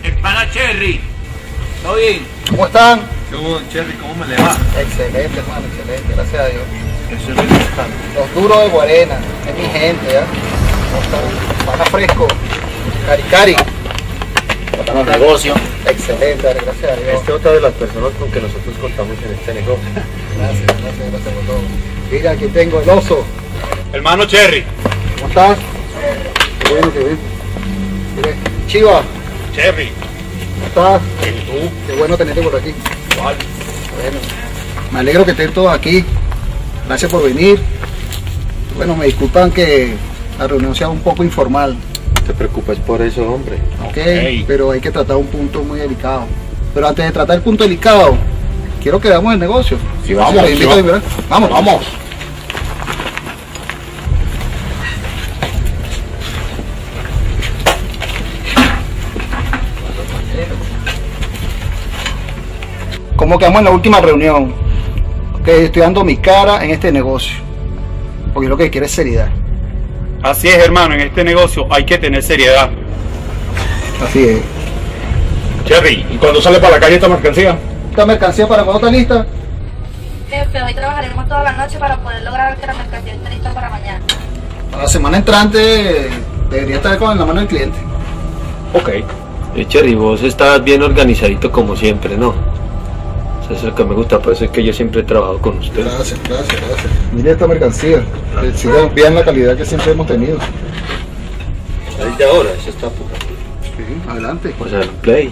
Hermana Cherry. ¿Todo bien? ¿Cómo están? Yo, Cherry, ¿cómo me le va? Excelente, hermano, excelente, gracias a Dios. Los duros de Guarena, es mi gente, ¿ya? ¿Cómo están? Pana fresco, cari cari. Los negocios. Excelente, gracias a Dios. Esta es otra de las personas con que nosotros contamos en este negocio. Gracias, gracias, gracias por todo. Mira, aquí tengo el oso. Hermano Cherry. ¿Cómo estás? Qué bueno, qué bien. Mire, Chiva, Cherry. ¿cómo estás? ¿Y tú? Qué bueno tenerte por aquí. Igual. Bueno, me alegro que estén todos aquí. Gracias por venir. Bueno, me disculpan que la reunión sea un poco informal. Te preocupes por eso, hombre. Ok, pero hay que tratar un punto muy delicado. Pero antes de tratar el punto delicado, quiero que veamos el negocio. Sí, vamos, sí. Vamos, Vamos. Como quedamos en la última reunión, que estoy dando mi cara en este negocio. Porque lo que quiero es seriedad. Así es, hermano. En este negocio hay que tener seriedad. Así es. Cherry, ¿y cuando sale para la calle esta mercancía? ¿Esta mercancía para cuando está lista? Jefe, hoy trabajaremos toda la noche para poder lograr que la mercancía esté lista para mañana. Para la semana entrante debería estar con la mano del cliente. Ok. Eh, Cherry, vos estás bien organizadito como siempre, ¿no? Eso es lo que me gusta, por eso es que yo siempre he trabajado con usted. Gracias, gracias, gracias. Mire esta mercancía. Que siga bien la calidad que siempre hemos tenido. Ahí de ahora, eso está pura. Sí, adelante. O sea, play.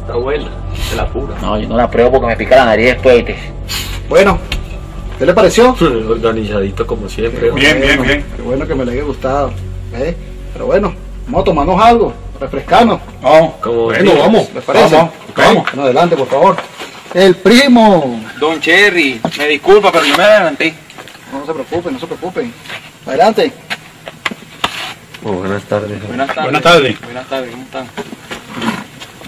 Está buena, de la pura. No, yo no la pruebo porque me pica la nariz después. Bueno, ¿qué le pareció? <laughs> Organizadito como siempre. Bien, bien, bien. Qué bueno que me le haya gustado. ¿eh? Pero bueno, vamos a tomarnos algo, refrescarnos. Vamos. Como Bueno, vamos. ¿Les parece? Vamos. bueno, adelante, por favor. El primo. Don Cherry, me disculpa, pero yo me adelanté. No se preocupen, no se preocupen. Adelante. Oh, buenas tardes. Buenas tardes. Buenas tardes. Buenas tardes, ¿cómo están?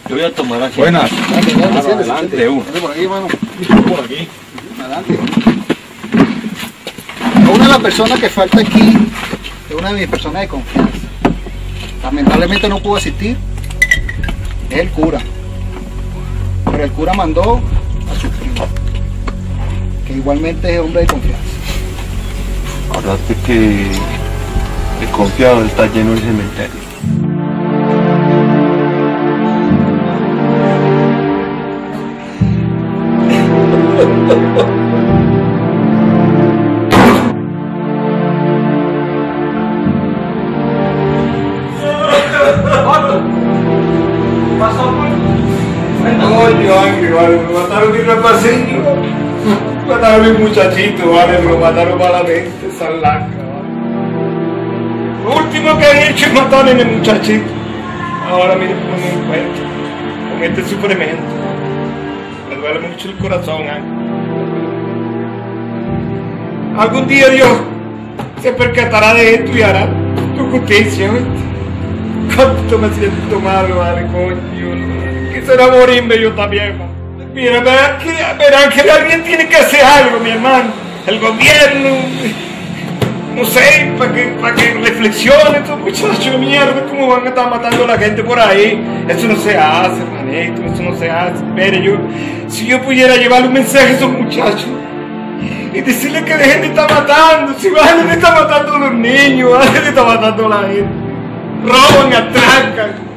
Yo voy a tomar aquí. Buenas. Adelante, adelante, por aquí, hermano. Por aquí. Adelante. Una de las personas que falta aquí es una de mis personas de confianza. Lamentablemente no pudo asistir, es el cura. Pero el cura mandó a su primo, que igualmente es hombre de confianza. Acuérdate que el confiado está lleno el cementerio. <laughs> Mi muchachito, vale, me lo mataron malamente, esa laca, vale. Lo último que han hecho es matar a mi muchachito. Ahora miren cómo me encuentro, con este sufrimiento. Me duele mucho el corazón, Ángel. Algún día Dios se percatará de esto y hará tu justicia, ¿viste? Cuánto me siento mal, vale, coño. Quisiera morirme yo también, man. Mira, verán que, verán que alguien tiene que hacer algo, mi hermano. El gobierno, no sé, para que, para que reflexione estos muchachos de mierda, cómo van a estar matando a la gente por ahí. Eso no se hace, hermanito, eso no se hace. Mire, yo, si yo pudiera llevarle un mensaje a esos muchachos y decirles que dejen de estar matando, si van de estar matando a los niños, dejen de estar matando a la gente. Roban, atracan.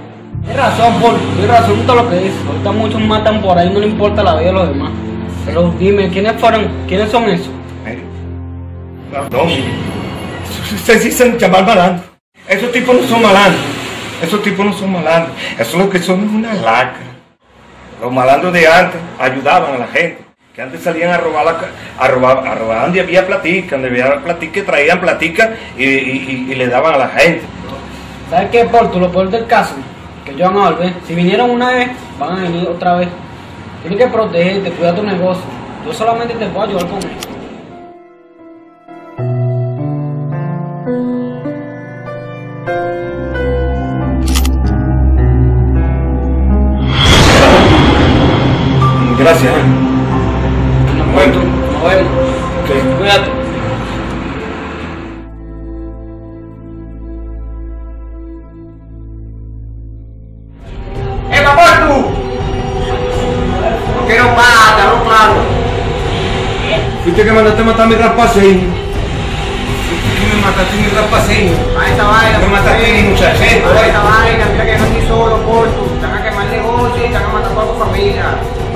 Tienes razón, Paul. Tienes razón todo lo que dices. Ahorita muchos matan por ahí, no le importa la vida de los demás. Pero dime, ¿quiénes fueron? ¿Quiénes son esos? No, ustedes dicen llamar malandro. Esos tipos no son malandros. Esos tipos no son malandros. Eso es lo que son es una lacra. Los malandros de antes ayudaban a la gente. Que antes salían a robar, la a robar, a robar donde había platica, donde había platica, traían platica y, y- y- y le daban a la gente. ¿Sabes qué, Paul? Tú lo peor del caso, que ellos van a volver. Si vinieron una vez, van a venir otra vez. Tienes que protegerte, cuidar tu negocio. Yo solamente te puedo ayudar con esto. No claro. Fuiste que mandaste matar a mi rapaceño. Fuiste que me mataste a mi rapaceño. A esta vaina. Me mataste a mi muchachito. A esta vaina, mira que no estoy solo, corto. Te van a quemar negocio y te van a matar a toda tu familia.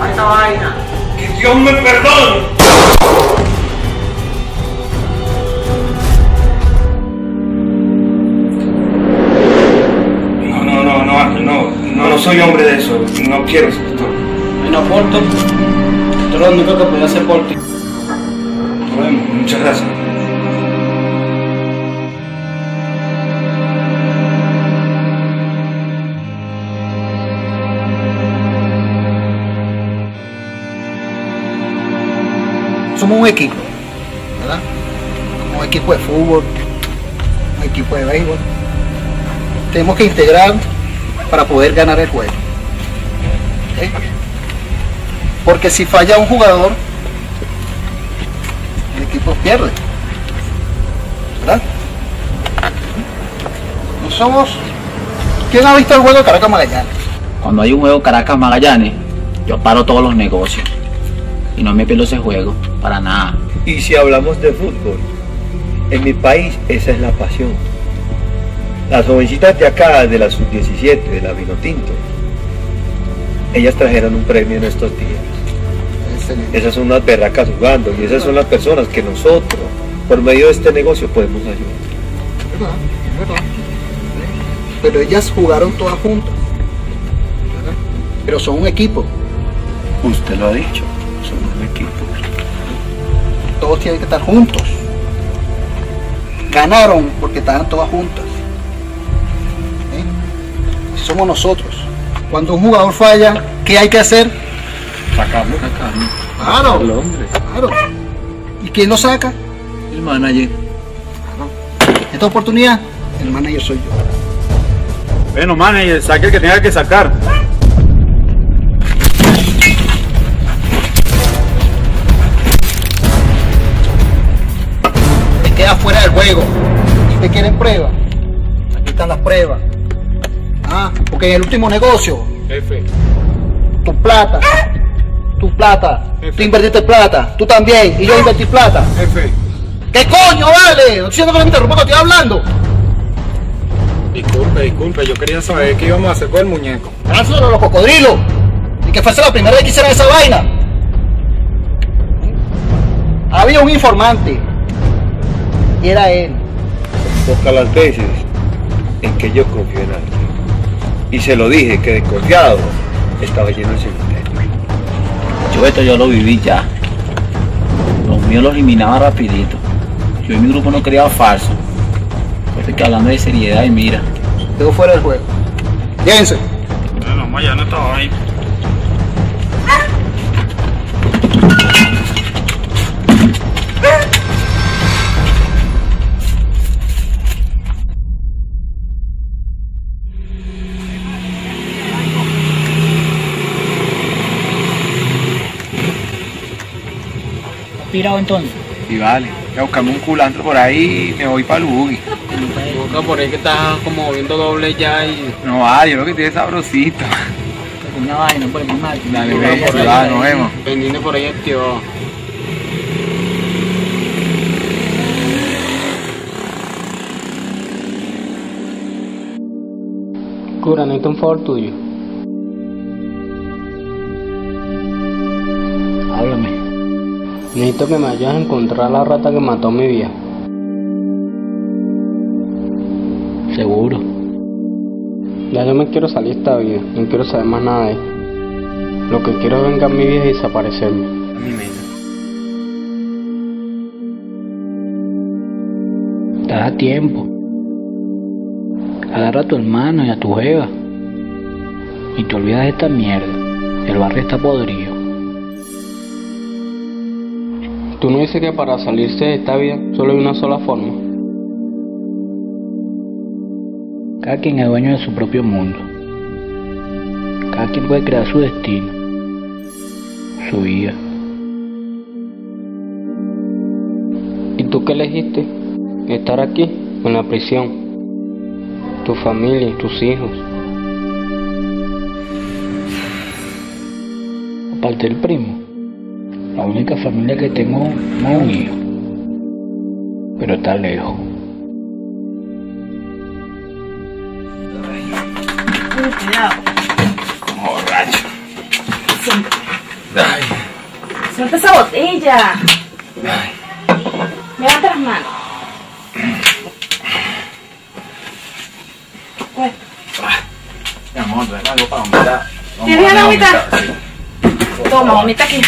A esta vaina. Que Dios me perdone. No, no, no, no, no, no, no soy hombre de eso. No quiero eso. Bueno, Paul, eres lo único que podía hacer por ti. Nos vemos, muchas gracias. Somos un equipo, ¿verdad? Un equipo de fútbol, un equipo de béisbol. Tenemos que integrar para poder ganar el juego. ¿ok? Porque si falla un jugador, el equipo pierde. ¿Verdad? No somos. ¿Quién ha visto el juego de Caracas Magallanes? Cuando hay un juego Caracas Magallanes, yo paro todos los negocios. Y no me pierdo ese juego, para nada. Y si hablamos de fútbol, en mi país esa es la pasión. Las jovencitas de acá, de la sub-17, de la Vinotinto, ellas trajeron un premio en estos días. Esas son unas berracas jugando y esas son las personas que nosotros, por medio de este negocio, podemos ayudar. Es verdad, es verdad. Pero ellas jugaron todas juntas. ¿verdad? Pero son un equipo. Usted lo ha dicho, son un equipo. Todos tienen que estar juntos. Ganaron porque estaban todas juntas. ¿Eh? Somos nosotros. Cuando un jugador falla, ¿qué hay que hacer? Sacarlo. Claro. Claro. ¿Y quién lo saca? El manager. Esta oportunidad, el manager soy yo. Bueno, manager, saque el que tenga que sacar. Te quedas fuera del juego. Si te quieren pruebas, aquí están las pruebas. Ah, porque en el último negocio Jefe. Tu plata. Tu plata. Tú invertiste plata. Tú también. Y yo invertí plata. Jefe. ¿Qué coño, vale? No siento que me interrumpa cuando estoy hablando. Disculpe, disculpe, yo quería saber qué íbamos a hacer con el muñeco. Lánzalo a los cocodrilos. Y que fuese la primera vez que hicieran esa vaina. Había un informante. Y era él. Pocas las veces en que yo confío en alguien. Y se lo dije que desconfiado estaba lleno el cementerio. Yo esto yo lo viví ya. Los míos lo eliminaban rapidito. Yo y mi grupo no quería falso. Pues que hablando de seriedad y mira. Tengo fuera del juego. Llévense. Bueno, no estaba ahí. Entonces. Y vale, voy a buscarme un culantro por ahí y me voy para el buggy. Boca por ahí que estás como viendo doble ya y. No vale, yo lo que tiene es sabrosito. Una vaina, pues, mi madre. Dale, ve, por ahí, nos vemos. Pendiente por ahí activado. Cura, necesito un favor tuyo. Necesito que me ayudes a encontrar a la rata que mató a mi vieja. Seguro. Ya yo me quiero salir de esta vida, no quiero saber más nada de ella. Lo que quiero es vengar mi vieja y desaparecerme. A mi. Te da tiempo. Agarra a tu hermano y a tu jeva. Y te olvidas de esta mierda. El barrio está podrido. Tú no dices que para salirse de esta vida solo hay una sola forma. Cada quien es dueño de su propio mundo. Cada quien puede crear su destino. Su vida. ¿Y tú qué elegiste? Estar aquí, en la prisión. Tu familia, tus hijos. Aparte del primo. La única familia que tengo no es un hijo. Pero está lejos. Cuidado. Borracho. Suelta. Ay, Suelta esa botella. Levanta las manos. Pues, mi amor, ven algo para vomitar. Vamos ¿Tienes a ganas de vomitar? vomitar, sí. toma, vomita aquí.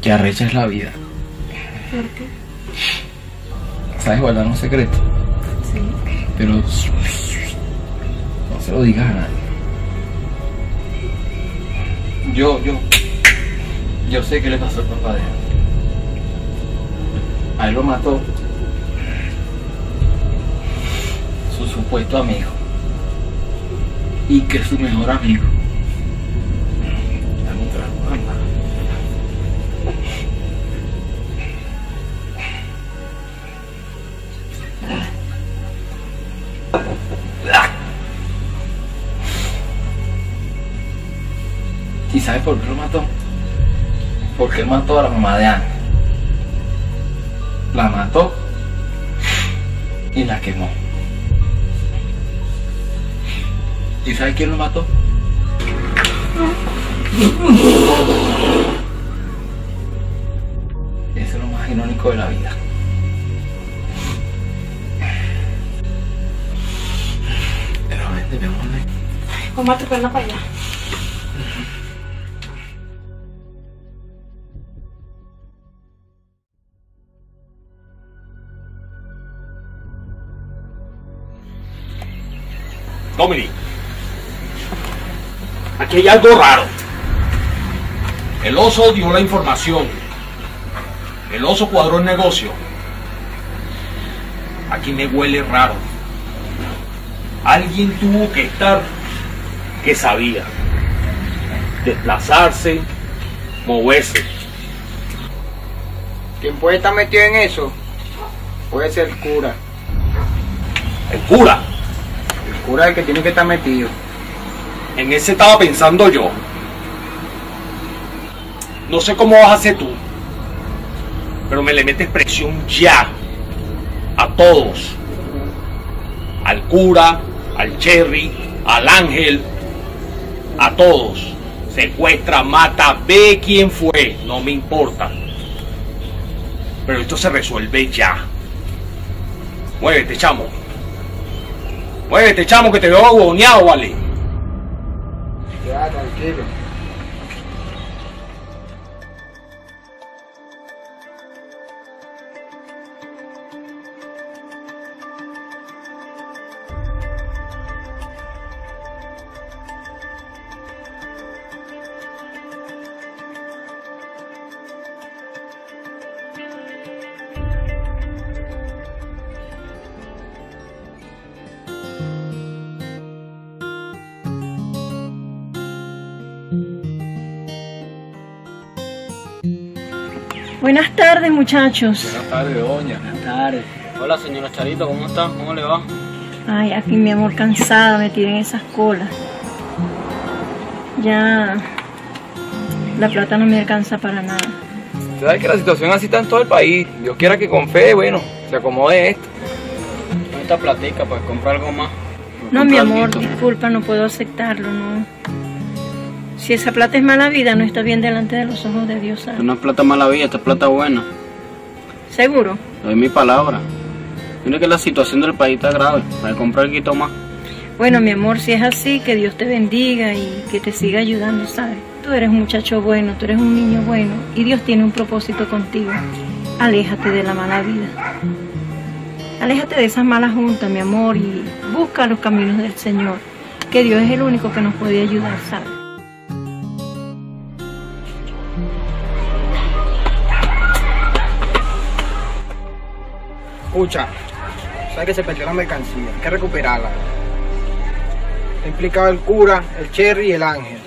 Qué arrecha es la vida. ¿Sabes guardar un secreto? Sí. Pero no se lo digas a nadie. Yo, yo, yo sé qué le pasó al papá de él. A él lo mató su supuesto amigo. Y que su mejor amigo. ¿Y sabes por qué lo mató? Porque él mató a la mamá de Ana. La mató y la quemó. ¿Y sabes quién lo mató? Eso es lo más irónico de la vida. Pero vente, mi amor, ven. Vamos a tu pierna para allá. Aquí hay algo raro. El oso dio la información. El oso cuadró el negocio. Aquí me huele raro. Alguien tuvo que estar que sabía. Desplazarse, moverse. ¿Quién puede estar metido en eso? Puede ser el cura. El cura. cura es el que tiene que estar metido. En ese estaba pensando yo. No sé cómo vas a hacer tú, pero me le metes presión ya a todos. Al cura, al Cherry, al Ángel, a todos. Secuestra, mata, ve quién fue, no me importa. Pero esto se resuelve ya. Muévete, chamo. Muévete, chamo, que te veo agoneado, vale. Ya, tranquilo. Buenas tardes, muchachos. Buenas tardes, doña. Buenas tardes. Hola, señora Charito, ¿cómo está? ¿Cómo le va? Ay, aquí mi amor cansada, me tiré en esas colas. Ya la plata no me alcanza para nada. Usted sabe que la situación así está en todo el país. Dios quiera que con fe, bueno, se acomode esto. Con esta platica, pues comprar algo más. No, mi amor, disculpa, no puedo aceptarlo, no. Si esa plata es mala vida, no está bien delante de los ojos de Dios. ¿sabes? No es plata mala vida, esta es plata buena. ¿Seguro? Doy mi palabra. Mire que la situación del país está grave. Que comprar algo más. Bueno, mi amor, si es así, que Dios te bendiga y que te siga ayudando, ¿sabes? Tú eres un muchacho bueno, tú eres un niño bueno y Dios tiene un propósito contigo. Aléjate de la mala vida. Aléjate de esas malas juntas, mi amor, y busca los caminos del Señor, que Dios es el único que nos puede ayudar, ¿sabes? Escucha, sabes que se perdió la mercancía, hay que recuperarla. Está implicado el cura, el Cherry y el Ángel.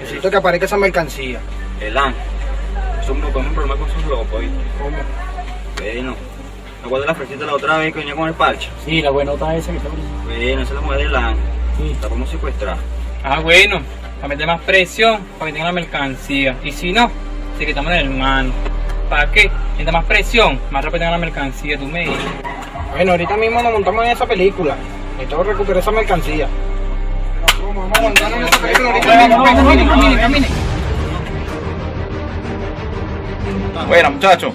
Necesito que aparezca esa mercancía. El ángel. Eso me un problema con sus locos, ¿oíste? ¿Cómo? Bueno. ¿No acuerdas la fresita la otra vez que venía con el parche? Sí, la buenota esa que está Bueno, esa es la mujer del ángel. Sí. La podemos secuestrar. Ah, bueno, para meter más presión, para que tenga la mercancía. Y si no, se quitamos el hermano. ¿Para qué? Mientras más presión, más rápido tenga la mercancía, tú me dices. Bueno, ahorita mismo nos montamos en esa película. Necesito recuperar esa mercancía. Vamos a montarnos en esa película ahorita mismo. Camine, camine, camine. Bueno, muchachos.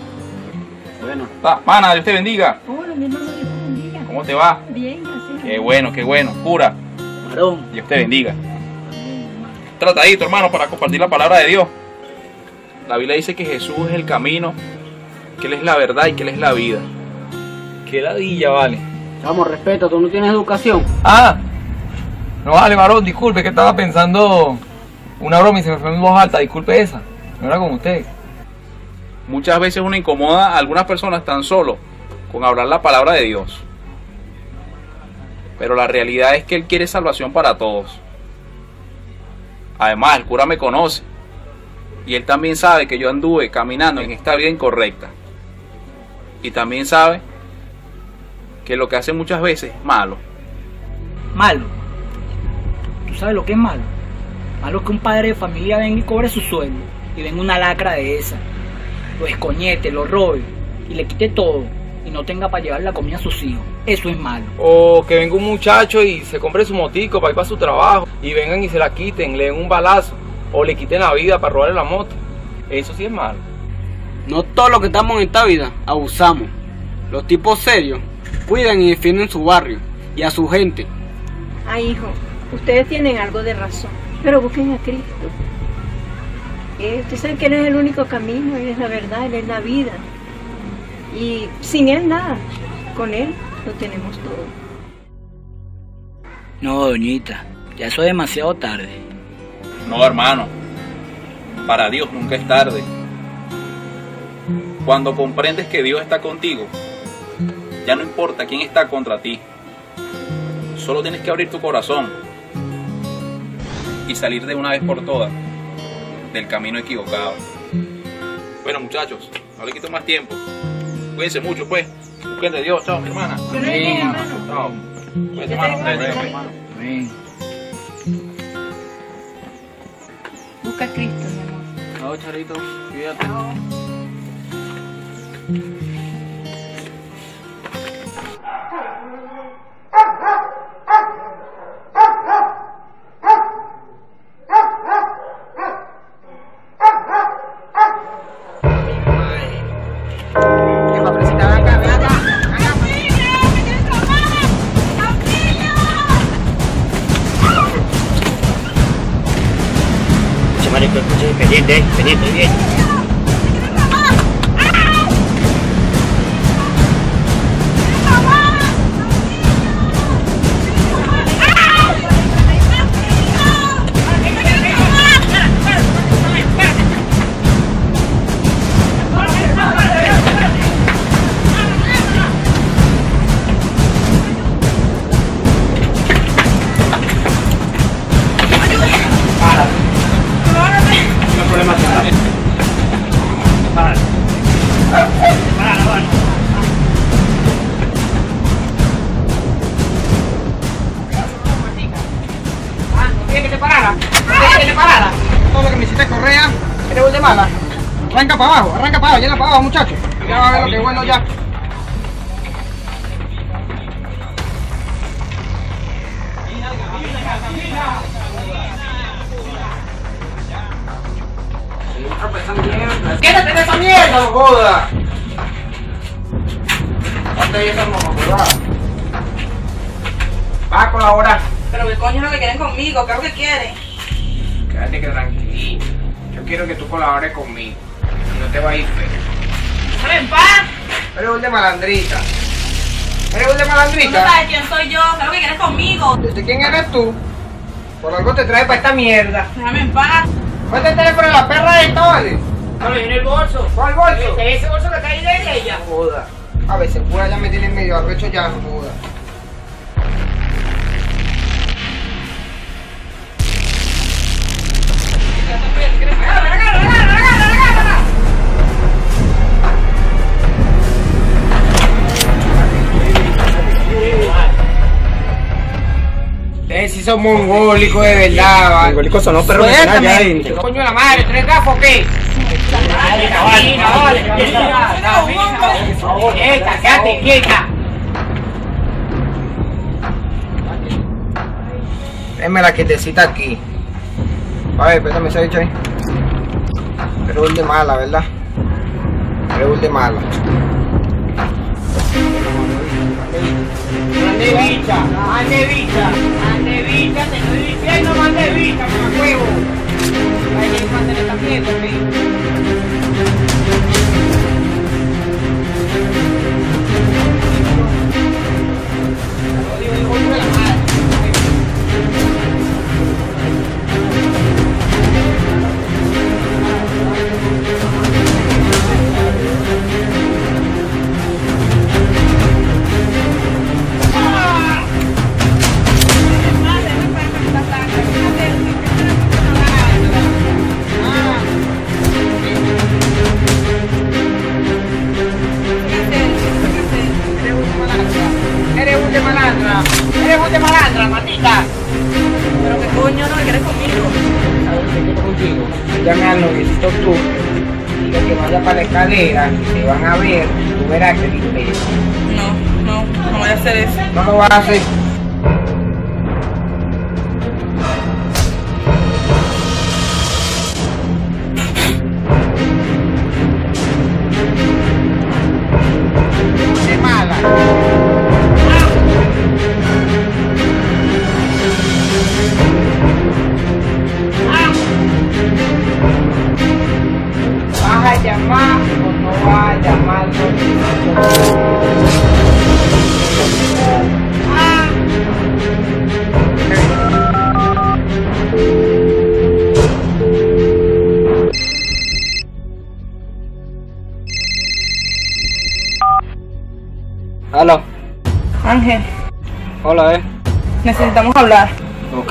Bueno. Mana, Dios te bendiga. Hola, mi hermano, Dios te bendiga. ¿Cómo te va? Bien, gracias. Qué bueno, qué bueno. Cura, Dios te bendiga. Tratadito, hermano, para compartir la palabra de Dios. La Biblia dice que Jesús es el camino, que Él es la verdad y que Él es la vida. Qué ladilla, vale. Vamos, respeto, tú no tienes educación. Ah, no vale, varón, disculpe, que estaba pensando una broma y se me fue en voz alta, disculpe esa. No era con usted. Muchas veces uno incomoda a algunas personas tan solo con hablar la palabra de Dios. Pero la realidad es que Él quiere salvación para todos. Además, el cura me conoce. Y Él también sabe que yo anduve caminando en esta vida incorrecta. Y también sabe que lo que hace muchas veces es malo. Malo. ¿Tú sabes lo que es malo? Malo es que un padre de familia venga y cobre su sueldo y venga una lacra de esa. Lo escoñete, lo robe y le quite todo y no tenga para llevar la comida a sus hijos. Eso es malo. O que venga un muchacho y se compre su motico para ir para su trabajo y vengan y se la quiten, le den un balazo o le quiten la vida para robarle la moto. Eso sí es malo. No todos los que estamos en esta vida abusamos. Los tipos serios cuidan y defienden su barrio y a su gente. Ay, hijo, ustedes tienen algo de razón, pero busquen a Cristo. Eh, Ustedes saben que Él es el único camino, Él es la verdad, Él es la vida. Y sin Él nada, con Él lo tenemos todo. No, doñita, ya eso es demasiado tarde. No, hermano. Para Dios nunca es tarde. Cuando comprendes que Dios está contigo, ya no importa quién está contra ti. Solo tienes que abrir tu corazón y salir de una vez por todas del camino equivocado. Bueno, muchachos, no le quito más tiempo. Cuídense mucho, pues. Busquen de Dios. Chao, mi hermana. Hermano. Chao. Vete, mano, vete, vete. Amén. Busca a Cristo, mi amor. Chao, Charito. Cuídate. Ven acá. Che, marico, escuche, pendiente, eh, pendiente, abajo, arranca para abajo, llega para abajo, muchacho. Ya va a ver lo que es bueno ya. ¡Quédate de esa mierda, no joda! ¿Dónde hay esa mamá Va a colaborar. Pero qué coño es lo que quieren conmigo, ¿qué es lo que quieren? Quédate que tranquilito. Yo quiero que tú colabores conmigo. No te va a ir feo. ¡Déjame en paz! Eres un de malandrita. Eres un de Tú no malandrita. sabes quién soy yo, ¿qué es lo que quieres conmigo? ¿De quién eres tú? Por algo te trae para esta mierda. Déjame en paz. Ponte el teléfono la perra de Tony. No, en el bolso. ¿Cuál bolso? Ese bolso que está ahí de ella. Joda. A veces pueda ya meterle en medio arrecho ya, no son mongólicos de verdad, ¿vale? Mongólicos son los perros que. Coño la madre, ¿tres gafos qué? Camina, camina. Quieta, quédate quieta. Déjame la quietecita aquí. A ver, préstame ese bicho ahí. Pero es de mala, ¿verdad? Pero es de mala. Ande bicha, ande bicha, estoy diciendo, mande bicha, mamá huevo. Hay que mantener esta de malandra, eres un de malandra, maldita. Pero qué coño no me quieres conmigo. contigo. Llame al noviecito tú. Dile que vaya para la escalera y te van a ver. Tú verás que limpia. No, no, no voy a hacer eso. No lo vas a hacer.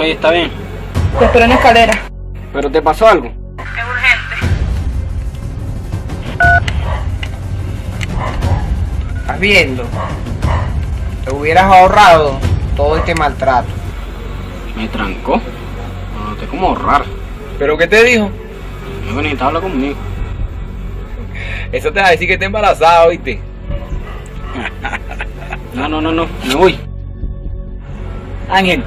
Ok, está bien. Te espero en la escalera. ¿Pero te pasó algo? Es urgente. ¿Estás viendo? Te hubieras ahorrado todo este maltrato. Me trancó. No, estoy como raro. ¿Pero qué te dijo? Que necesitaba hablar conmigo. Eso te va a decir que está embarazada, ¿viste? <laughs> No, no, no, no. Me voy. Ángel.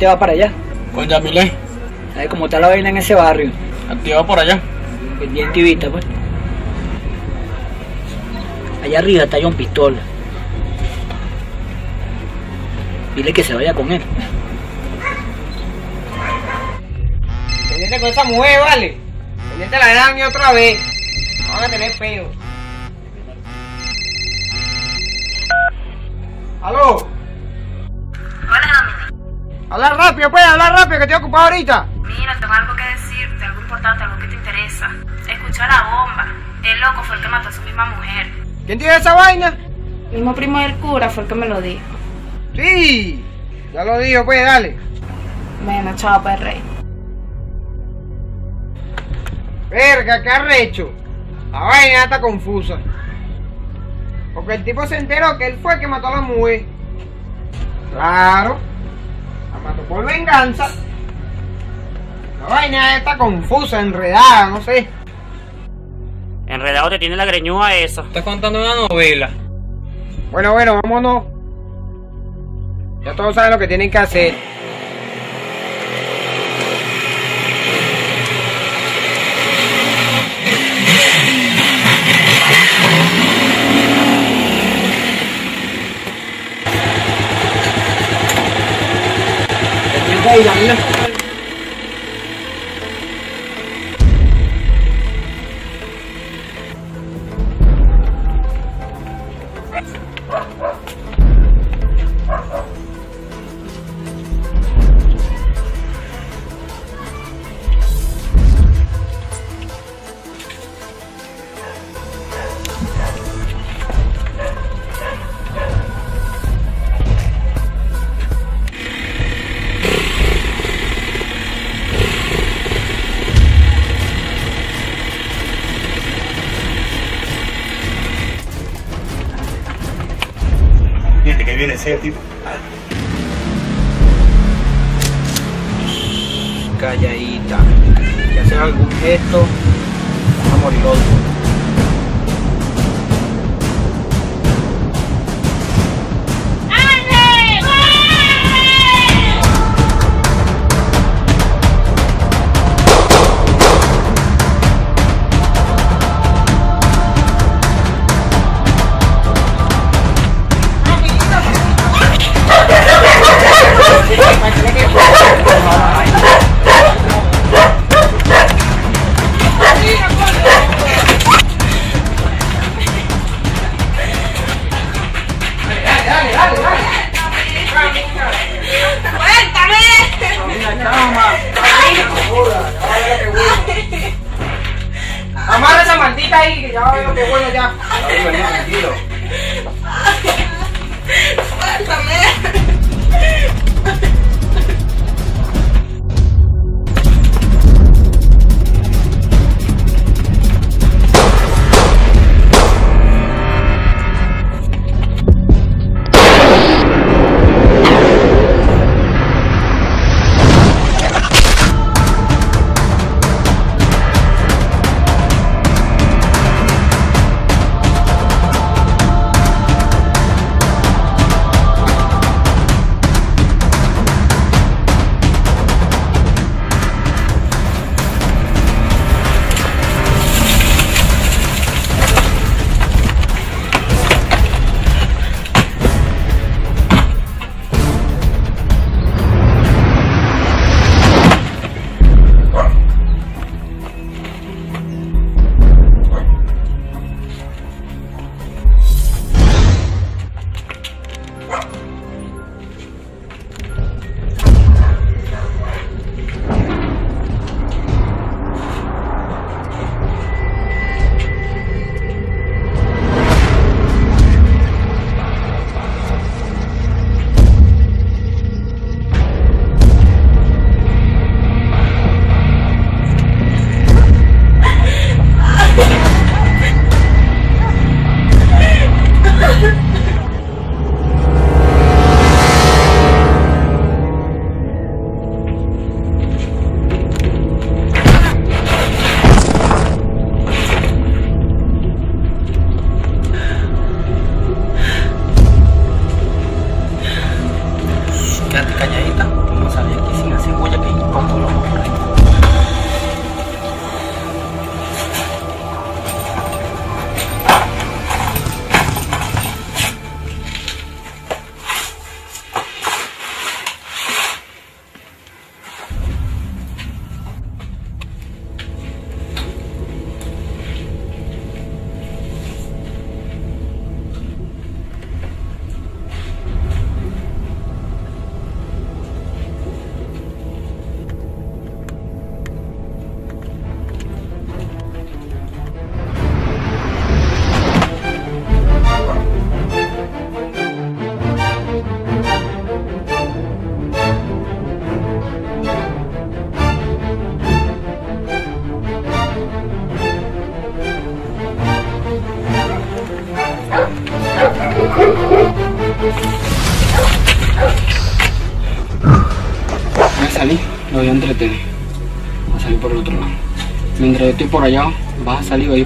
¿Con quién te va para allá? Con Yamilé. ¿Sabes cómo está la vaina en ese barrio? Activa por allá. Pendiente y vista, pues. Allá arriba está John Pistola. Dile que se vaya con él. Pendiente con esa mujer, vale. Pendiente la dan y otra vez. No van a tener peo. Ocupado ahorita. Mira, tengo algo que decirte, algo importante, algo que te interesa. Escucha la bomba. El loco fue el que mató a su misma mujer. ¿Quién tiene esa vaina? El mismo primo del cura fue el que me lo dijo. Sí, ya lo dijo, pues, dale. Bueno, chao, pues, rey. Verga, qué arrecho. La vaina está confusa. Porque el tipo se enteró que él fue el que mató a la mujer. Claro. La mató por venganza. La vaina está confusa, enredada, no sé. Enredado te tiene la greñúa esa. Estás contando una novela. Bueno, bueno, vámonos. Ya todos saben lo que tienen que hacer. Gente, que. Calladita. Si haces algún gesto,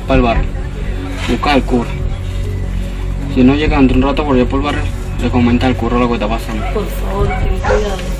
para el barrio. Busca al cura. Si no llega dentro de un rato por allá por el barrio, le comenta al cura lo que está pasando. Por favor, ten cuidado.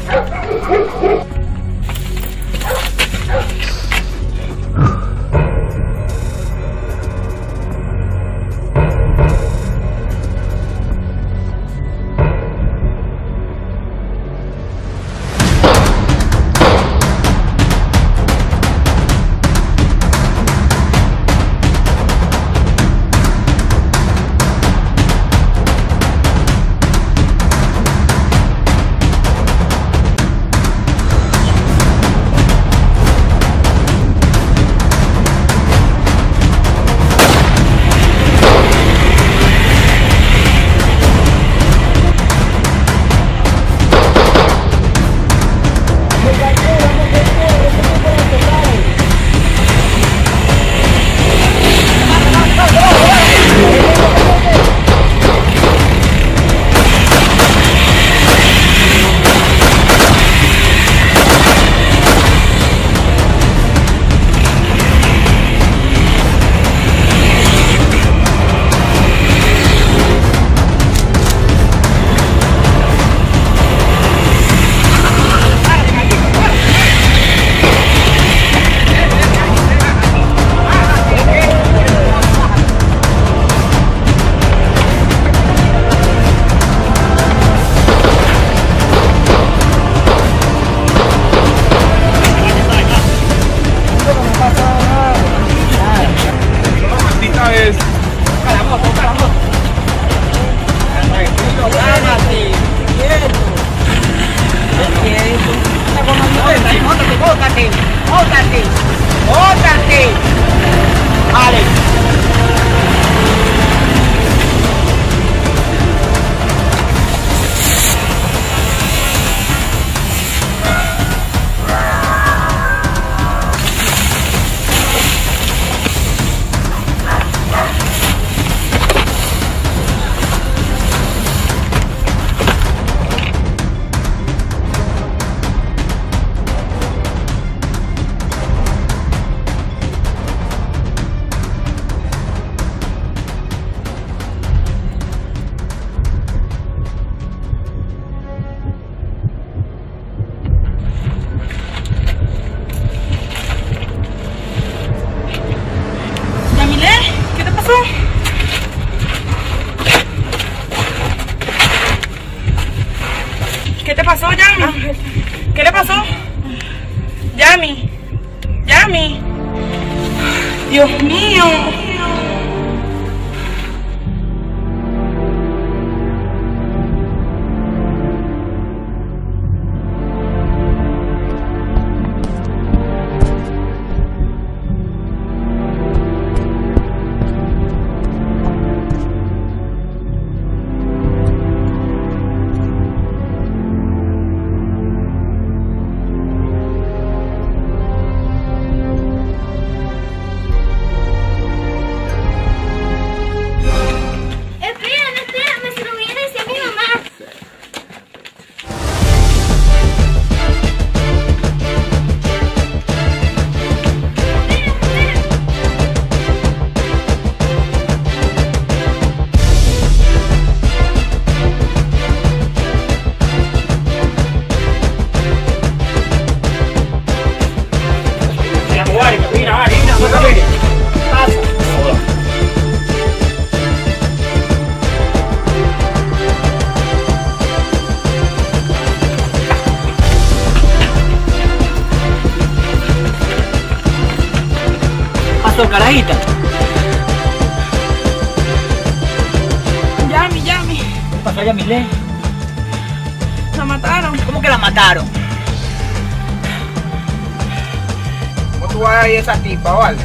Vale?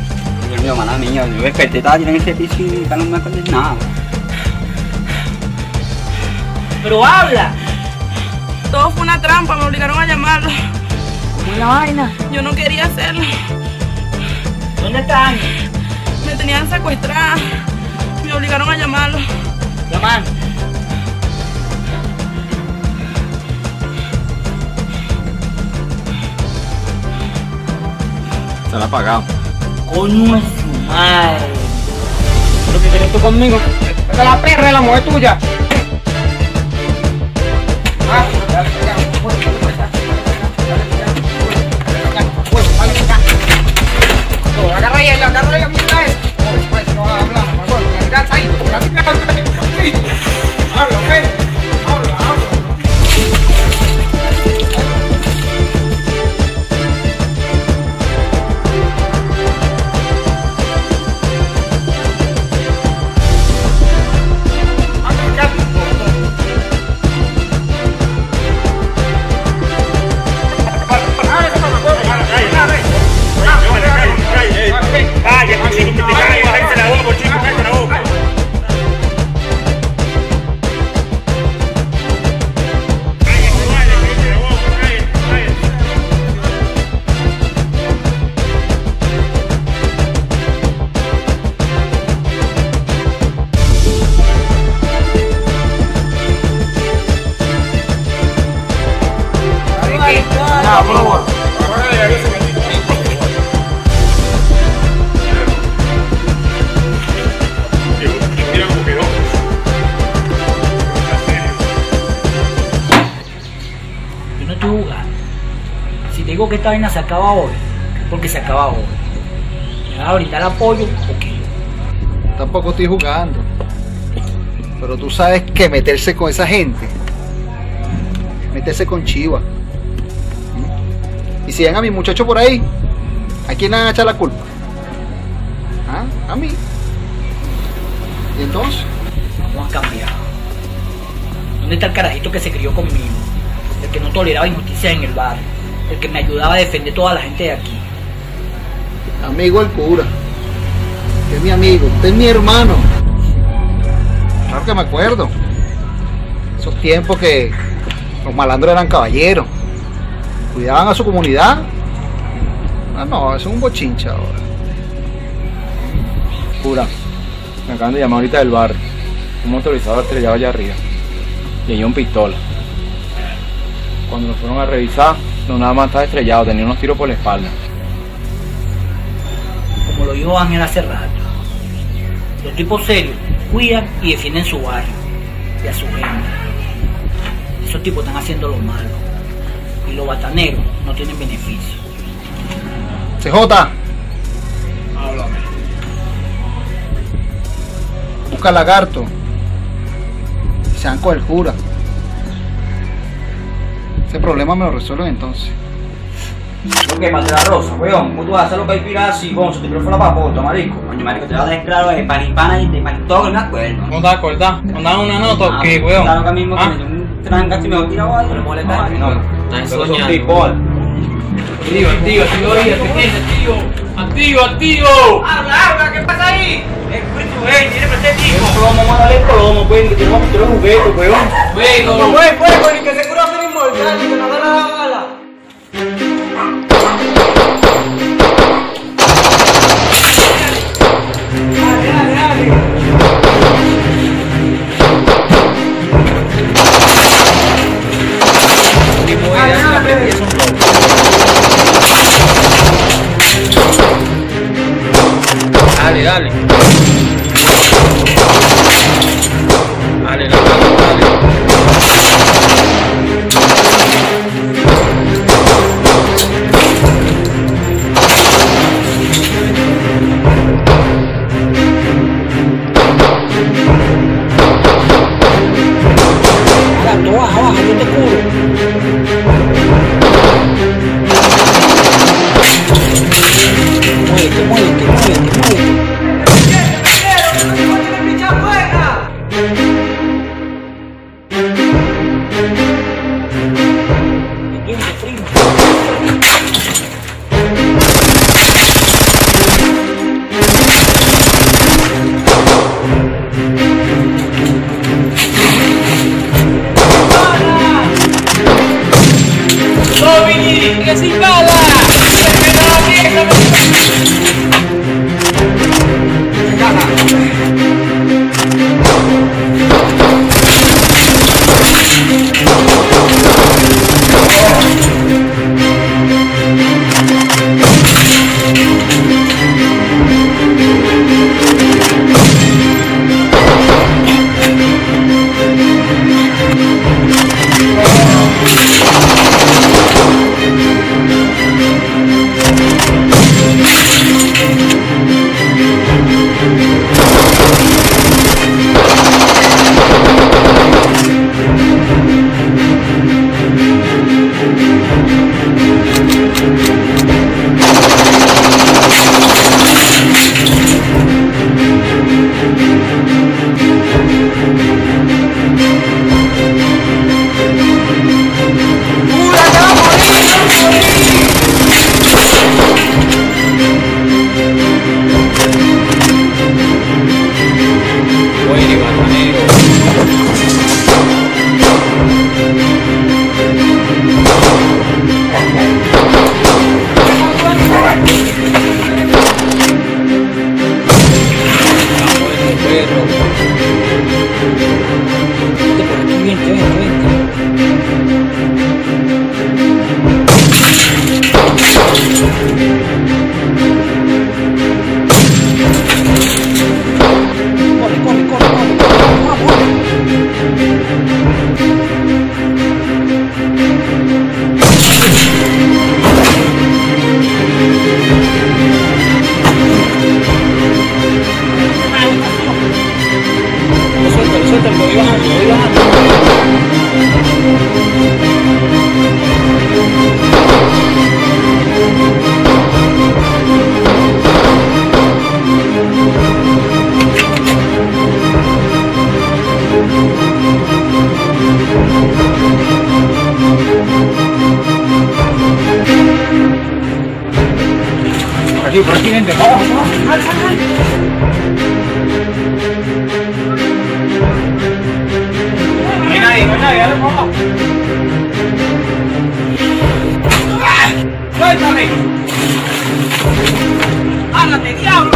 Dios mío, mala mía, yo desperté, estaba tirando ese piso y no me acuerdo de nada. Pero habla. Todo fue una trampa, me obligaron a llamarlo. ¿Cómo es la vaina? Yo no quería hacerlo. ¿Dónde están? Me tenían secuestrada. Me obligaron a llamarlo. Llamar. Estará pagado. Coño es su madre. ¿Lo que quieres tú conmigo? Es la perra de la mujer tuya. Se acaba hoy, porque se acaba hoy. ¿Me vas a brindar apoyo o qué? Tampoco estoy jugando. Pero tú sabes que meterse con esa gente, meterse con Chiva. ¿Mm? Y si ven a mi muchacho por ahí, ¿a quién le van a echar la culpa? ¿Ah? A mí. ¿Y entonces? ¿Cómo has cambiado? ¿Dónde está el carajito que se crió conmigo? El que no toleraba injusticias en el barrio. El que me ayudaba a defender toda la gente de aquí. Amigo el cura. Que es mi amigo. Usted es mi hermano. Claro que me acuerdo. Esos tiempos que los malandros eran caballeros. Cuidaban a su comunidad. Ah, no, eso es un bochincha ahora. Cura, me acaban de llamar ahorita del bar. Un motorizado estrellado allá arriba. Y hay un pistola. Cuando lo fueron a revisar, no nada más estaba estrellado, tenía unos tiros por la espalda. Como lo dijo Ángel hace rato. Los tipos serios cuidan y defienden su barrio y a su gente. Esos tipos están haciendo lo malo. Y los bataneros no tienen beneficio. CJ, Háblame. busca lagarto. Y se con el cura. Problema me lo resuelven entonces. ¿Lo que pasa la rosa, weón? ¿Cómo tú vas a hacer lo que hay pirada así, gonzo? Te fuera para poto, marico. Coño, marico, te vas a dejar claro de panipana y de panitón, no me acuerdo. ¿No te acordás? ¿No das una nota o qué, weón? Claro que mismo que ¿Ah? me dio un tranca y me lo tirado ahí. No, no. Estás soñando. tipo. Activo, activo, activo, oye, ¿qué tienes, activo? ¡Activo, activo! Habla, habla, ¿qué pasa ahí? Ey, tiene que ser tipo. Plomo, vamos a darle plomo, pues, que tenemos que tirar los juguetes, weón. Fuego. No fue fuego, ni que se curó ser aquí, por aquí, vente. No hay nadie, no hay nadie, dale, vamos. ¡Suéltame! ¡Háblate, diablo!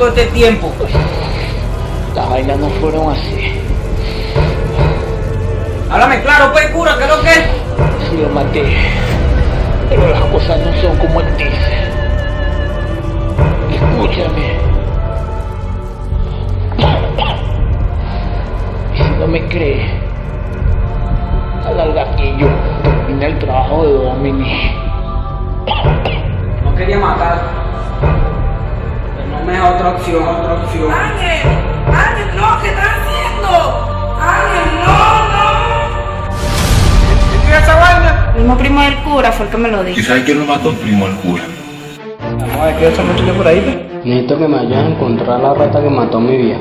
Todo este tiempo. Me lo dijo. ¿Y sabes quién lo mató? Primo el cura. Vamos a ver qué por ahí. pues. Necesito que me ayudes a encontrar la rata que mató a mi vieja.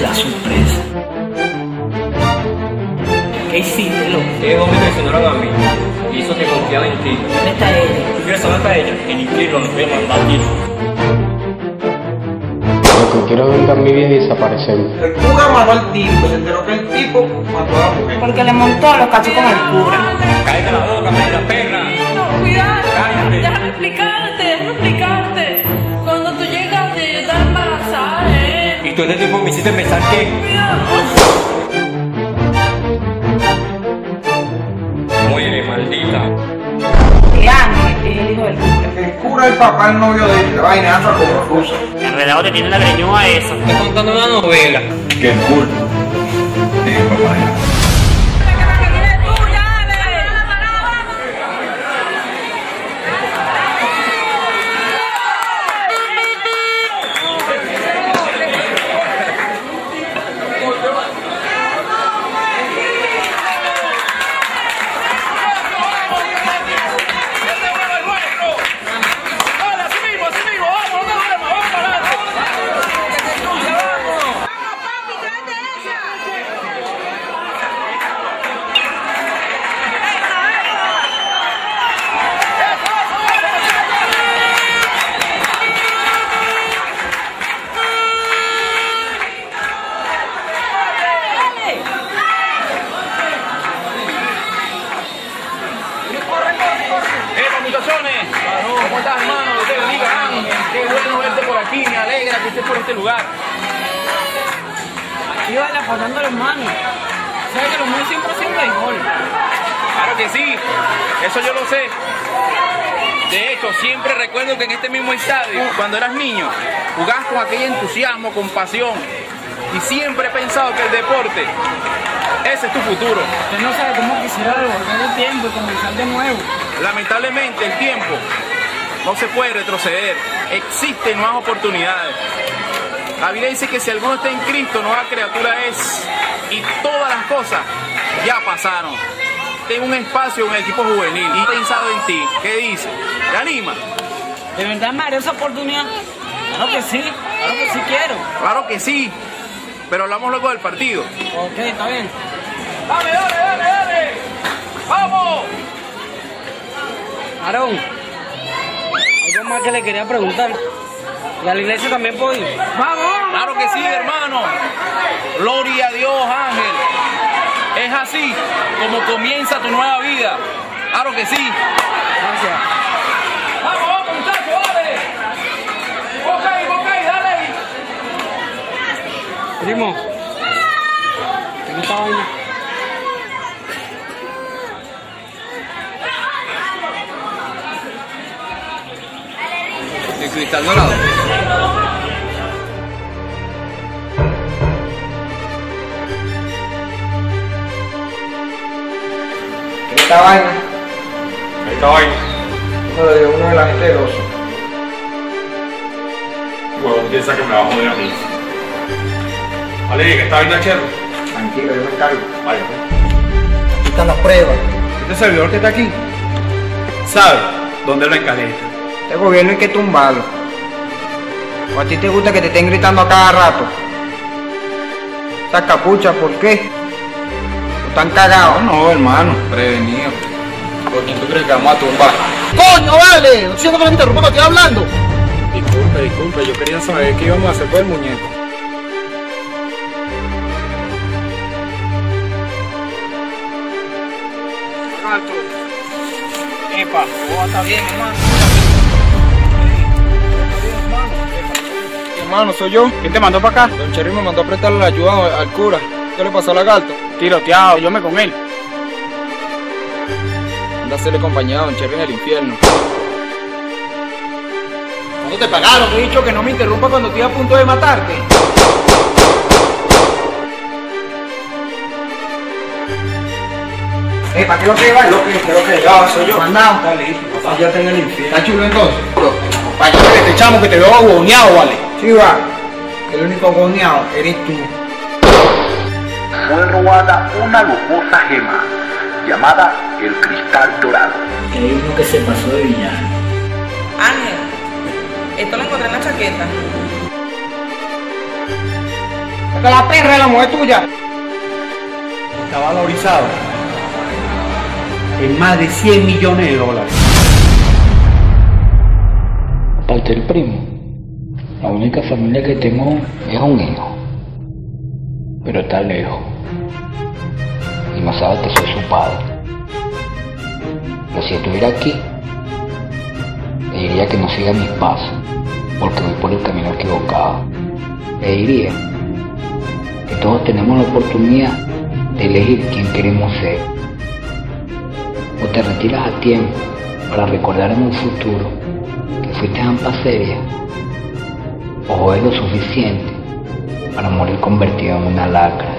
la sorpresa. ¿Qué hiciste, loco? Ustedes dos me traicionaron a mí. Y eso que confiaba en ti. ¿Dónde está ella? ¿Tú quieres saber dónde está ella? En infierno nos voy a mandar a ti. Lo que quiero es vengar a mi vieja y desaparecerme. El cura mató al tipo, se enteró que el tipo mató a la mujer. Porque le montó los cachos con el cura. Cállate la boca, maldita perra. No, este tiempo me hiciste pensar que... Muere, maldita. El cura. El cura es el papá, el novio de la vaina, como rusa. Enredado te tiene la greñúa esa. Estoy contando una novela. Que el el papá oportunidades. La Biblia dice que si alguno está en Cristo, nueva criatura es. Y todas las cosas ya pasaron. Tengo un espacio en el equipo juvenil y he pensado en ti. ¿Qué dice? ¿Te anima? ¿De verdad me esa oportunidad? Claro que sí, claro que sí quiero. Claro que sí. Pero hablamos luego del partido. Ok, está bien. ¡Dale, dale, dale, dale! ¡Vamos! Aarón, algo más que le quería preguntar. ¿Y a la iglesia también puedo ir? ¡Vamos! Claro que sí, hermano. Gloria a Dios, Ángel. Es así como comienza tu nueva vida. Claro que sí. Gracias. Vamos, vamos, muchachos, dale. Ok, ok, dale. Primo, ¿qué esta cristal dorado. Esta vaina, Esta vaina. lo dio uno de la gente del oso. Huevón piensa que me va a joder a mí. Vale, que esta vaina chévere. Tranquilo, yo me encargo. Vaya. Aquí están las pruebas. Este servidor que está aquí, ¿sabe dónde lo encaleta? Este gobierno hay que tumbarlo. ¿O a ti te gusta que te estén gritando a cada rato? Esa capucha, ¿por qué? ¿Están cagados? No, hermano, prevenido. ¿Por quién tú crees que vamos a tumbar? ¡Coño, vale! No siento que me interrumpa cuando estoy hablando. Disculpe, disculpe, yo quería saber qué íbamos a hacer con el muñeco. Alto. Epa, está bien, hermano. Hermano, soy yo. ¿Quién te mandó para acá? Don Cherry me mandó a prestarle la ayuda al- cura. ¿Qué le pasó al lagarto? Tiroteado, yo me con él. Anda a hacerle compañía a Don Cherry en el infierno. ¿Cuándo te pagaron? Te he dicho que no me interrumpa cuando estoy a punto de matarte. Eh, ¿para qué lo que va? Lo que, lo que Ya, soy yo. Mandado. Está listo. Ya tengo el infierno. ¿Está chulo entonces? Vaya, que te echamos que te veo agoneado, vale. Sí, va. El único agoneado eres tú. Fue robada una lujosa gema llamada el cristal dorado. Que hay uno que se pasó de villano. Ángel, esto lo encontré en la chaqueta. Esta es la perra de la mujer tuya. Está valorizado en más de 100 millones de dólares. Aparte del primo, la única familia que tengo es un hijo. Pero está lejos. Y no sabe que soy su padre. Pero si estuviera aquí, le diría que no siga mis pasos, porque voy por el camino equivocado. Le diría que todos tenemos la oportunidad de elegir quién queremos ser. O te retiras a tiempo para recordar en un futuro que fuiste ampa seria, o joder lo suficiente para morir convertido en una lacra.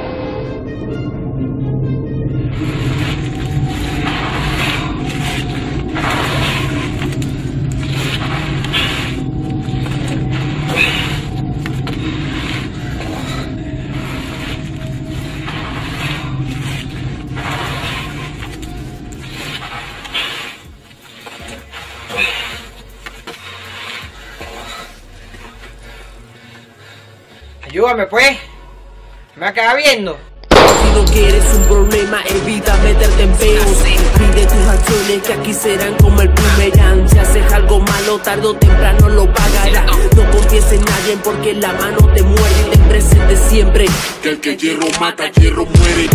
Ayúdame, pues. Me acaba viendo. Si no quieres un problema, evita meterte en peos. Pide tus acciones que aquí serán como el primerán. Si haces algo malo, tarde o temprano lo pagarás. No confíes en nadie porque la mano te muerde y ten presente siempre que el que hierro mata, hierro muere.